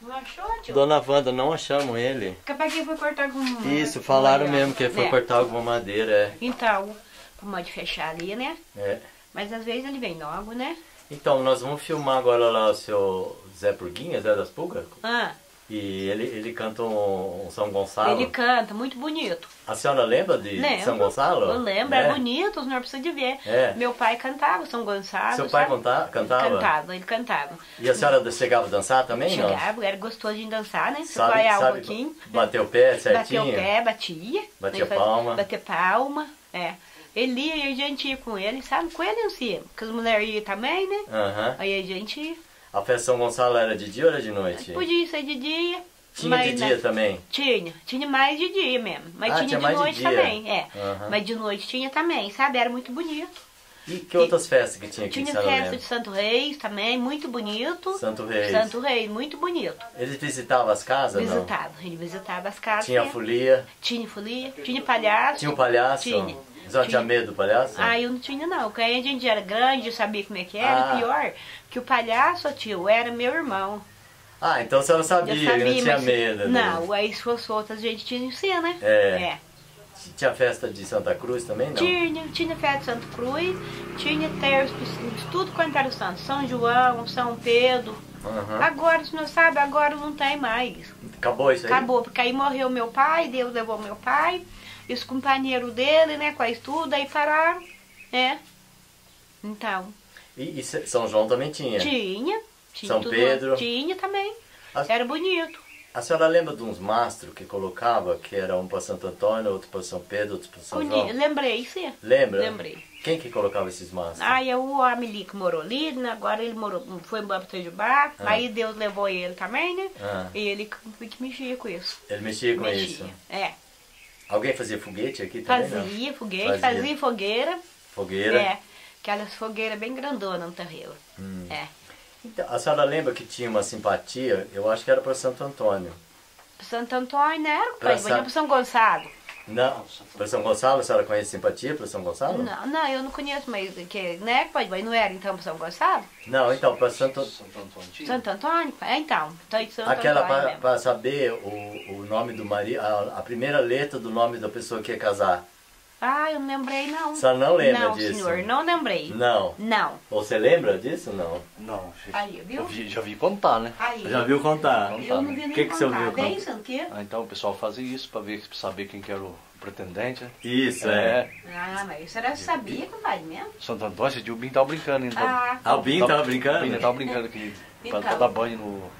Não achou, tio? Dona Wanda, não achamos ele. Capaz que foi cortar algum... Isso, falaram Olha, mesmo que ele foi né? cortar alguma madeira, é. Então, pode fechar ali, né? é. Mas às vezes ele vem logo, né? Então, nós vamos filmar agora lá o seu Zé Purguinha, Zé das Pulgas. Ah, E ele, ele canta um, um São Gonçalo. ele canta, muito bonito. A senhora lembra de Lembro. São Gonçalo? Eu lembro, é, bonito, o senhor precisa de ver. É. Meu pai cantava São Gonçalo. Seu pai sabe? conta- cantava? Cantava, ele cantava. E a senhora chegava a dançar também, não? Chegava, era gostoso de dançar, né? Você Sabe, vai um sabe pouquinho. bater o pé certinho? Bater o pé, batia. Batia né, palma. Bater palma, é. Ele ia e a gente ia com ele, sabe? Com ele em cima. Porque as mulheres iam também, né? Aham. Aí a gente ia. A festa São Gonçalo era de dia ou era de noite? Podia ser de dia. Tinha mas, de dia né, também? Tinha, tinha mais de dia mesmo. Mas Ah, tinha, tinha de de noite dia. também, é. Aham. Mas de noite tinha também, sabe? Era muito bonito. E que outras festas que tinha aqui Tinha festa de lembra? Santo Reis também, muito bonito. Santo Reis. Santo Reis, muito bonito. Eles visitavam as casas, não? Visitava. Ele visitava as casas. Tinha né? folia, Tinha folia, tinha palhaço. tinha um palhaço? Tinha. Senhora tinha medo do palhaço? Ah, eu não tinha não, porque aí a gente era grande, eu sabia como é que era. Ah. Pior, que o palhaço, tio, era meu irmão. Ah, então a senhora sabia, Eu sabia, não tinha mas... medo. né? Não, aí se fosse outra, a gente tinha que ser, né? É. Tinha festa de Santa Cruz também, não? Tinha, tinha festa de Santo Cruz, tinha terço, tudo quanto era o santo. São João, São Pedro. Aham. Agora, você não sabe, agora não tem mais. Acabou isso aí? Acabou, porque aí morreu meu pai, Deus levou meu pai, e os companheiros dele, né, quase tudo, aí pararam, né? Então, E, e São João também tinha? tinha, tinha São Pedro? Tinha também, As- era bonito. A senhora lembra de uns mastros que colocava, que era um para Santo Antônio, outro para São Pedro, outro para São Conhe- João? Lembrei, sim. Lembra? Lembrei. Quem que colocava esses mastros? Aí é o Ameli que morou ali, né? agora ele morou, foi embora pro Itajubá, Ah. aí Deus levou ele também, né? Ah. E ele que, mexia com isso. Ele mexia com mexia. isso. É. Alguém fazia foguete aqui também? não? Fazia foguete, Fazia. fazia, fogueira. Fogueira? É. Aquelas fogueiras bem grandonas no terreiro. Hum. É. Então, a senhora lembra que tinha uma simpatia, eu acho que era para Santo Antônio. Santo Antônio, né? Era pai, Sa- São Gonçalo. Não, para São Gonçalo, a senhora conhece simpatia para São Gonçalo? Não, não, eu não conheço, mas que, né, pai, mas não era então pro São Gonçalo? Não, então, para Santo Santo Antônio? Santo Antônio? É, então. Então, de Santo Aquela para saber o, o nome do marido, a, a primeira letra do nome da pessoa que ia casar. Ah, eu não lembrei, não. Senhora não lembra não, disso? senhor, não lembrei. Não. Não. Você lembra disso? Não. Não, Aí, viu? eu vi- já vi contar, né? Aí. Já viu contar? Eu não vi nem O que que você ouviu contar? isso aqui? Ah, então o pessoal fazia isso pra ver, pra saber quem que era o pretendente, né? Isso, é. Ah, mas isso era sabia, compadre, mesmo? Santo Antônio, esse dia o Binho tava brincando, então. Ah, Ah, o Binho tava O brincando? Binho tava brincando aqui, pra, pra Então. dar banho no,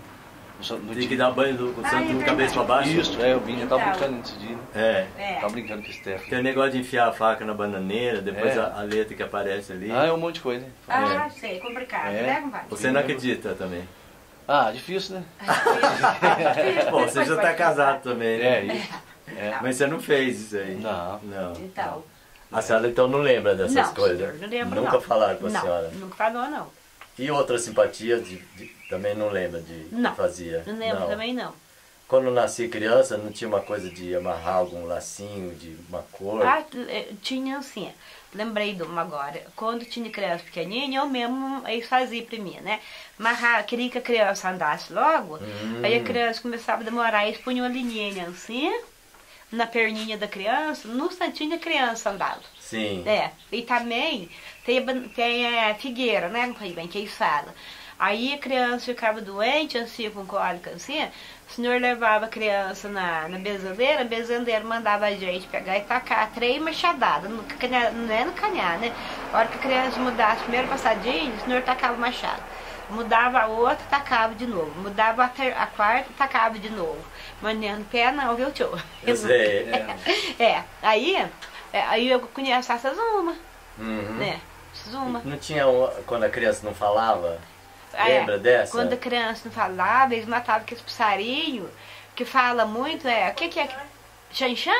No, no Tem que dar banho do, com o Ah, santo é de verdade. cabeça pra baixo? Isso, é, eu vim, eu tava Então. brincando nesse dia. né? É. É. Tava brincando com o Stefano. Tem o negócio de enfiar a faca na bananeira, depois É. a, a letra que aparece ali. Ah, é um monte de coisa, hein? Ah, sei, complicado, É. né, compadre? Você não acredita também. Ah, difícil, né? Bom, você já tá casado também, né? É, isso. É. Mas você não fez isso aí. Não. Não. Então. A senhora então não lembra dessas não, coisas? senhor, não lembro Nunca não. falaram com a não, senhora. Nunca falou, não. E outras simpatias de, de- também não lembra de Não. que fazia? Não lembro também, não. Quando nasci criança, não tinha uma coisa de amarrar algum lacinho de uma cor? Ah, tinha assim, lembrei de uma agora. Quando tinha criança pequenininha, eu mesmo, eles faziam pra mim, né? Mas queria que a criança andasse logo, Hum. aí a criança começava a demorar, eles punham uma linhinha assim, na perninha da criança, no santinho a criança andava. Sim. É, e também tem, tem a figueira, né, companheiro, bem que eles falam. Aí a criança ficava doente, assim, com cólica, assim, o senhor levava a criança na, na bezadeira, a bezadeira mandava a gente pegar e tacar três machadadas, no, não é no canhar, né? A hora que a criança mudasse o primeiro passadinho, o senhor tacava o machado. Mudava a outra, tacava de novo. Mudava a, ter- a quarta, tacava de novo. Manhã pé não, viu, tio? Eu sei. É, aí, é, aí eu conheço essas uma, Uhum. né? Essas uma. Não tinha quando a criança não falava? Ah, é. Lembra dessa? Quando a criança não falava, eles matavam aqueles passarinhos que fala muito, é. O que, que é? Xanxã?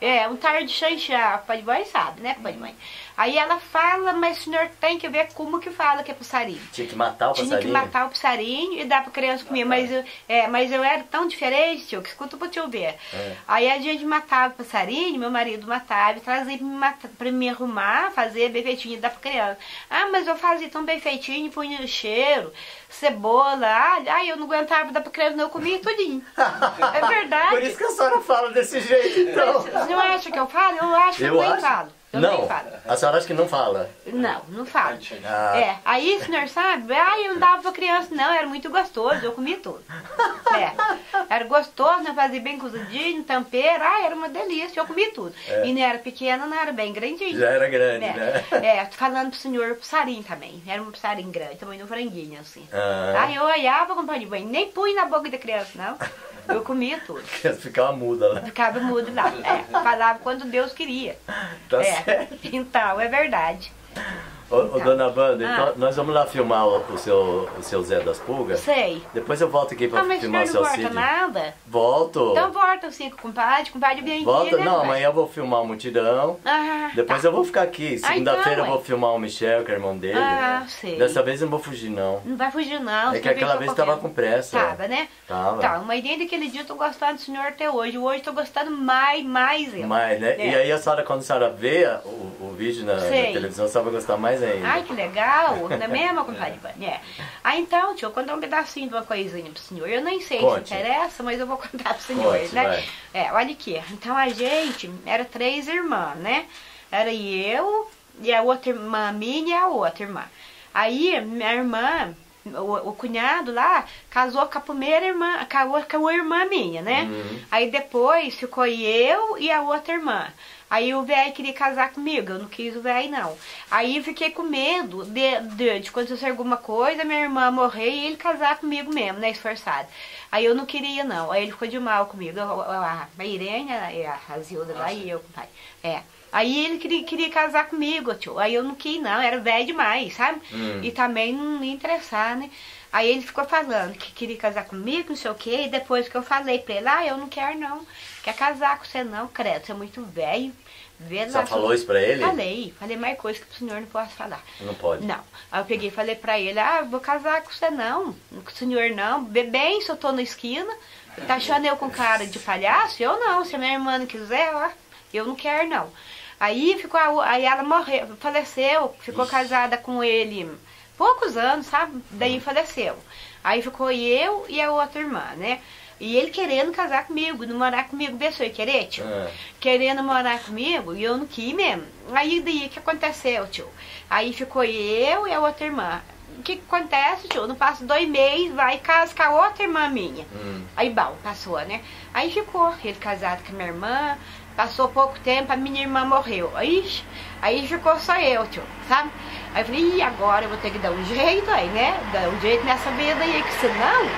É, um tar de xanxã, pai mãe sabe, né, pai mãe? Aí ela fala, mas o senhor tem que ver como que fala que é passarinho. Tinha que matar o Tinha que passarinho? matar o passarinho e dar pra criança comer. Mas eu, é, mas eu era tão diferente, tio, que escuta pro tio ver. É. Aí a gente matava o passarinho, meu marido matava e trazia pra me, matar, pra me arrumar, fazer bem feitinho e dar pra criança. Ah, mas eu fazia tão bem feitinho, punha cheiro, cebola, alho. Ai, eu não aguentava dar pra criança, não, eu comia tudinho. É verdade. Por isso que a senhora fala desse jeito, então. Você não acha que eu falo? Eu acho que eu, Eu nem falo. Eu não, a senhora acha que não fala. Não, não falo. Ah, É, aí o senhor sabe, ai, eu não dava pra criança, não, era muito gostoso, eu comia tudo. É, era gostoso, né, fazia bem cozidinho, tempero, ai, era uma delícia, eu comia tudo. É. E não era pequena, não era bem grandinho. Já era grande, É, né? é, tô falando pro senhor, passarinho também, era um passarinho grande, de um franguinho, assim. Ah, Aí eu olhava, companhia, bem, nem punha na boca da criança, não, eu comia tudo. criança ficava muda lá. Ficava mudo lá, é, falava quando Deus queria. Tá é, certo. então, é verdade. Ô, ô, dona Banda, Ah. então nós vamos lá filmar o, o seu, o seu Zé das Pulgas. Sei. Depois eu volto aqui pra Ah, mas o filmar senhor o não seu corta Cid. nada? Volto. Então volta assim com o compadre, compadre bem Volta, né, não, compadre? amanhã eu vou filmar o Mutirão. Ah, Depois tá. eu vou ficar aqui. Ah, Segunda-feira então, eu vou filmar o Michel, que é irmão dele. Ah, né? sei. Dessa vez eu não vou fugir, não. Não vai fugir não. É que aquela vez tô tava com pressa. Tava, né? Tava. Tá, mas desde aquele dia eu tô gostando do senhor até hoje. Hoje eu tô gostando mais, mais eu. Mais, né? É. E aí a senhora, quando a senhora vê o, o vídeo na, na televisão, a senhora vai gostar mais ainda. Ai, que legal, não é mesmo, compadre? É. Ah, então, tio, eu contar um pedacinho de uma coisinha pro senhor. Eu nem sei Conte. se interessa, mas eu vou contar pro senhor, Conte, né? vai. É, olha aqui. Então a gente era três irmãs, né? Era eu e a outra irmã minha e a outra irmã. Aí minha irmã, o, o cunhado lá, casou com a primeira irmã, casou com a irmã minha, né? Uhum. Aí depois ficou eu e a outra irmã. Aí o velho queria casar comigo, eu não quis o velho não. Aí eu fiquei com medo de, de, de acontecer alguma coisa, minha irmã morrer e ele casar comigo mesmo, né, esforçado. Aí eu não queria não, aí ele ficou de mal comigo, a, a Irene, a, a Zilda lá e eu, pai. É. Aí ele queria, queria casar comigo, tio. Aí eu não quis não, era velho demais, sabe? Hum. E também não ia interessar, né? Aí ele ficou falando que queria casar comigo, não sei o quê, e depois que eu falei pra ele, ah, eu não quero não, quer casar com você não, credo, você é muito velho. Vê Você lá, falou isso pra ele? Falei, falei mais coisa que o senhor não posso falar. Não pode. Não. Aí eu peguei e falei pra ele, ah, vou casar com você não, com o senhor não. Bem, se eu tô na esquina, tá achando eu com cara de palhaço? Eu não, se a minha irmã não quiser, ó, eu não quero não. Aí ficou, aí ela morreu, faleceu, ficou casada com ele poucos anos, sabe? Daí faleceu. Aí ficou eu e a outra irmã, né? E ele querendo casar comigo, não morar comigo, pensou, querer, tio? Ah. querendo morar comigo e eu não quis mesmo. Aí daí o que aconteceu, tio? Aí ficou eu e a outra irmã. O que, que acontece, tio? Não passa dois meses, vai e casa com a outra irmã minha. Hum. Aí bom, passou, né? Aí ficou ele casado com a minha irmã, passou pouco tempo, a minha irmã morreu. Ixi, aí ficou só eu, tio, sabe? Aí eu falei, e agora eu vou ter que dar um jeito aí, né? Dar um jeito nessa vida aí, que senão,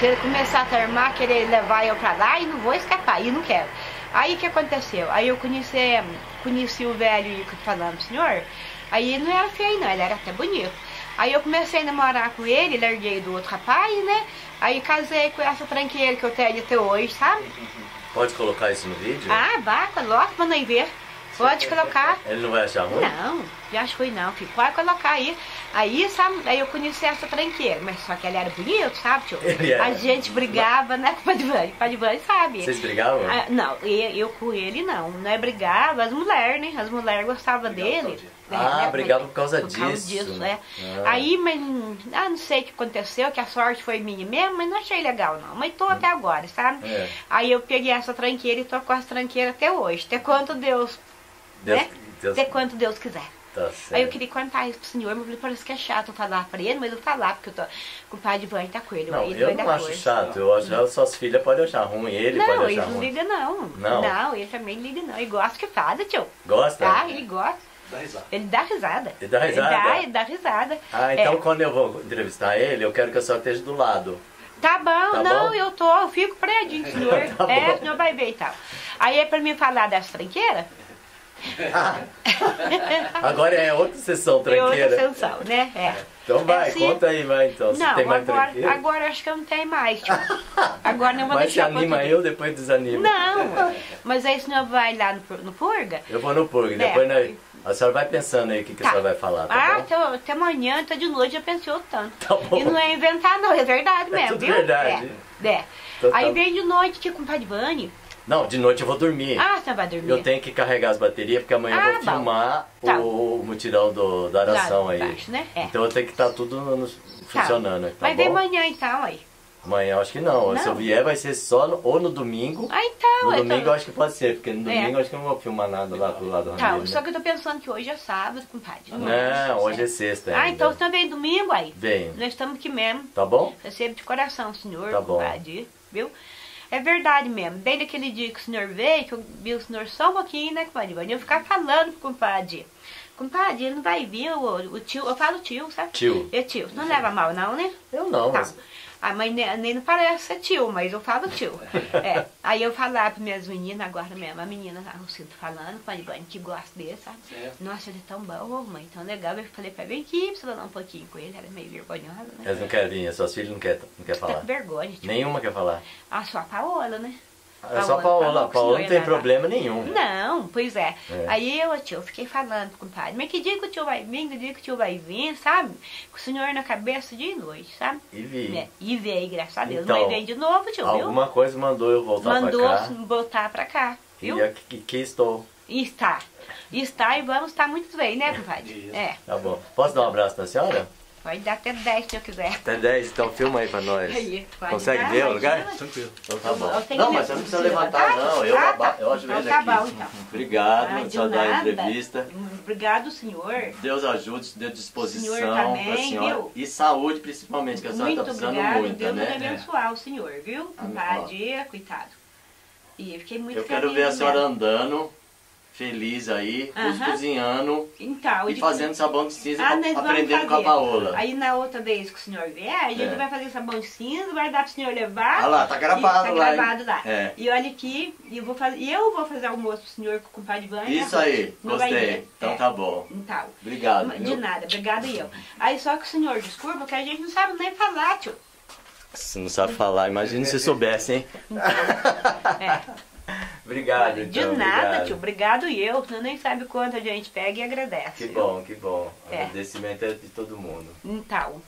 Se ele começar a termar, querer levar eu pra lá, e não vou escapar, e não quero. Aí o que aconteceu? Aí eu conheci, conheci o velho falando, senhor, aí ele não era feio não, ele era até bonito. Aí eu comecei a namorar com ele, larguei do outro rapaz, né? Aí casei com essa tranqueira que eu tenho até hoje, sabe? Pode colocar isso no vídeo? Ah, vá, coloca pra nós ver. Pode colocar. Ele não vai achar ruim? Não, já acho ruim não, filho. Pode colocar aí. Aí, sabe, aí eu conheci essa tranqueira, mas só que ele era bonito, sabe, tio? Ele era. A gente brigava, né, com o Padivani. Padivani sabe. Vocês brigavam? Ah, não, eu, eu com ele não. Não é brigava, as mulheres, né? As mulheres gostavam dele. É, Ah, né, brigava por causa por causa disso. disso, é. Ah. Aí, mas ah, não sei o que aconteceu, que a sorte foi minha mesmo, mas não achei legal não. Mas tô até agora, sabe? É. Aí eu peguei essa tranqueira e tô com essa tranqueira até hoje. Até quanto Deus, Deus, né? Deus quanto Deus quiser. tá certo. Aí eu queria contar isso pro senhor, mas parece que é chato eu falar pra ele, mas eu falar, porque eu tô com o pai de banho tá com ele. Não, ele eu não acho coisa. chato. Eu acho que suas filhas podem achar ruim, ele Não, pode ele achar não ruim. liga não. Não? ele também liga não. Ele gosta que fala, tio. Gosta? Ah, ele gosta. Dá risada. Ele dá risada. Ele dá risada? Ele dá, ele dá risada. Ah, então É. quando eu vou entrevistar ele, eu quero que a senhora esteja do lado. Tá bom, Tá não, bom? eu tô, eu fico predinho, senhor. Tá é, o senhor vai ver e tal. Aí é pra mim falar dessa tranqueira? Agora é outra sessão Tem outra tranqueira. sensação, né? É. Então vai, É, sim. conta aí, vai então. Não, tem mais agora, tranqueira? agora acho que eu não tenho mais, tio. Agora não vou Mas deixar pra anima outro eu, depois desanima. Não, mas aí o senhor vai lá no, no Purga? Eu vou no Purg, É. depois nós- a senhora vai pensando aí o que, que a Tá. senhora vai falar, tá ah, até, até amanhã, até de noite já pensou tanto. Tá. E não é inventar não, é verdade mesmo, tudo viu? verdade. É. é. Então tá aí bom. vem de noite, tipo, com o de banho. Não, de noite eu vou dormir. Ah, você vai dormir. Eu tenho que carregar as baterias, porque amanhã eu Ah, vou bom. filmar Tá. o mutirão do, da aração Lá aí. embaixo, né? É. Então eu tenho que estar tudo no- no- Tá. funcionando, tá Vai ver bom? amanhã então, aí. Amanhã eu acho que não. Se Não? eu vier vai ser só no- ou no domingo. Ah, então. No eu tô- domingo eu acho que pode ser, porque no É. domingo eu acho que eu não vou filmar nada lá pro lado do Tá, Ramiro, só né? que eu tô pensando que hoje é sábado, compadre. Não, hoje é sexta Ah, ainda. então você também domingo aí. Vem, Nós estamos aqui mesmo. tá bom? Recebo de coração, senhor, Tá bom. compadre, viu? É verdade mesmo. Desde aquele dia que o senhor veio, que eu vi o senhor só um pouquinho, né, compadre? Eu ficar falando pro compadre. Compadre, ele não vai vir, o, o tio, eu falo tio, sabe? Tio. É tio. Não leva mal não, né? Eu não, Tá. mas... A mãe ne- nem não parece ser tio, mas eu falo tio. É. Aí eu falava para minhas meninas agora mesmo, a menina lá, eu sinto falando, com a Ivane, que gosta dele, sabe? Nossa, ele é tão bom, mãe, tão legal. Eu falei pra ela, vem aqui pra você falar um pouquinho com ele, ela é meio vergonhosa, né? Elas não querem vir, as suas filhas não querem não quer Tá falar. com vergonha, tipo. Nenhuma quer falar. Ah, só a Paola, né? É só a Paola Paola. A que Paola não tem problema nenhum. Não, pois é. É. Aí eu, tio, eu fiquei falando com o pai, mas que dia que o tio vai vir, que dia que o tio vai vir, sabe? Com o senhor na cabeça dia e noite, sabe? E vi. É, E veio, graças a Deus. Então, mas veio de novo, tio, viu? Alguma coisa mandou eu voltar Mandou pra cá. voltar pra cá, viu? E aqui, aqui estou. Está. Está e vamos estar muito bem, né, compadre? É. Tá bom. Posso dar um abraço na senhora? Pode dar até 10 se eu quiser. Até 10, então filma aí pra nós. Aí, Consegue dar, ver o lugar? não- Tranquilo. Então tá bom. Eu Não, mas você não precisa levantar? não. Eu, Ah, tá. eu ajoelho Então tá aqui. bom, então. Obrigado, Ah, por dar a entrevista. Obrigado, senhor. Deus ajude, dê disposição Senhor pra também, senhora. viu? E saúde, principalmente, que a senhora Muito tá precisando obrigado. muito, Deus né? abençoar o senhor, viu? Amém. Compadre, coitado. E eu fiquei muito Eu feliz. quero ver a senhora né? andando, feliz aí, Aham. cozinhando Então, e de- fazendo sabão de cinza, Ah, aprendendo com a. Paola. Aí na outra vez que o senhor vier, a gente É. vai fazer sabão de cinza, vai dar pro senhor levar. Ah lá, tá gravado e, lá, Tá hein? gravado lá. É. E olha aqui, eu vou fazer, eu vou fazer almoço pro senhor com o compadre Blanca. Isso aí, Não vai gostei. Então É. tá bom. Então. Obrigado. De viu? nada, obrigada eu. Aí só que o senhor desculpa, porque a gente não sabe nem falar, tio. Se não sabe falar, imagina se soubesse, hein? É. Obrigado, De então. nada, obrigado. tio. Obrigado eu. Você nem sabe quanto a gente pega e agradece. Que viu? bom, que bom. É. Agradecimento é de todo mundo. Então.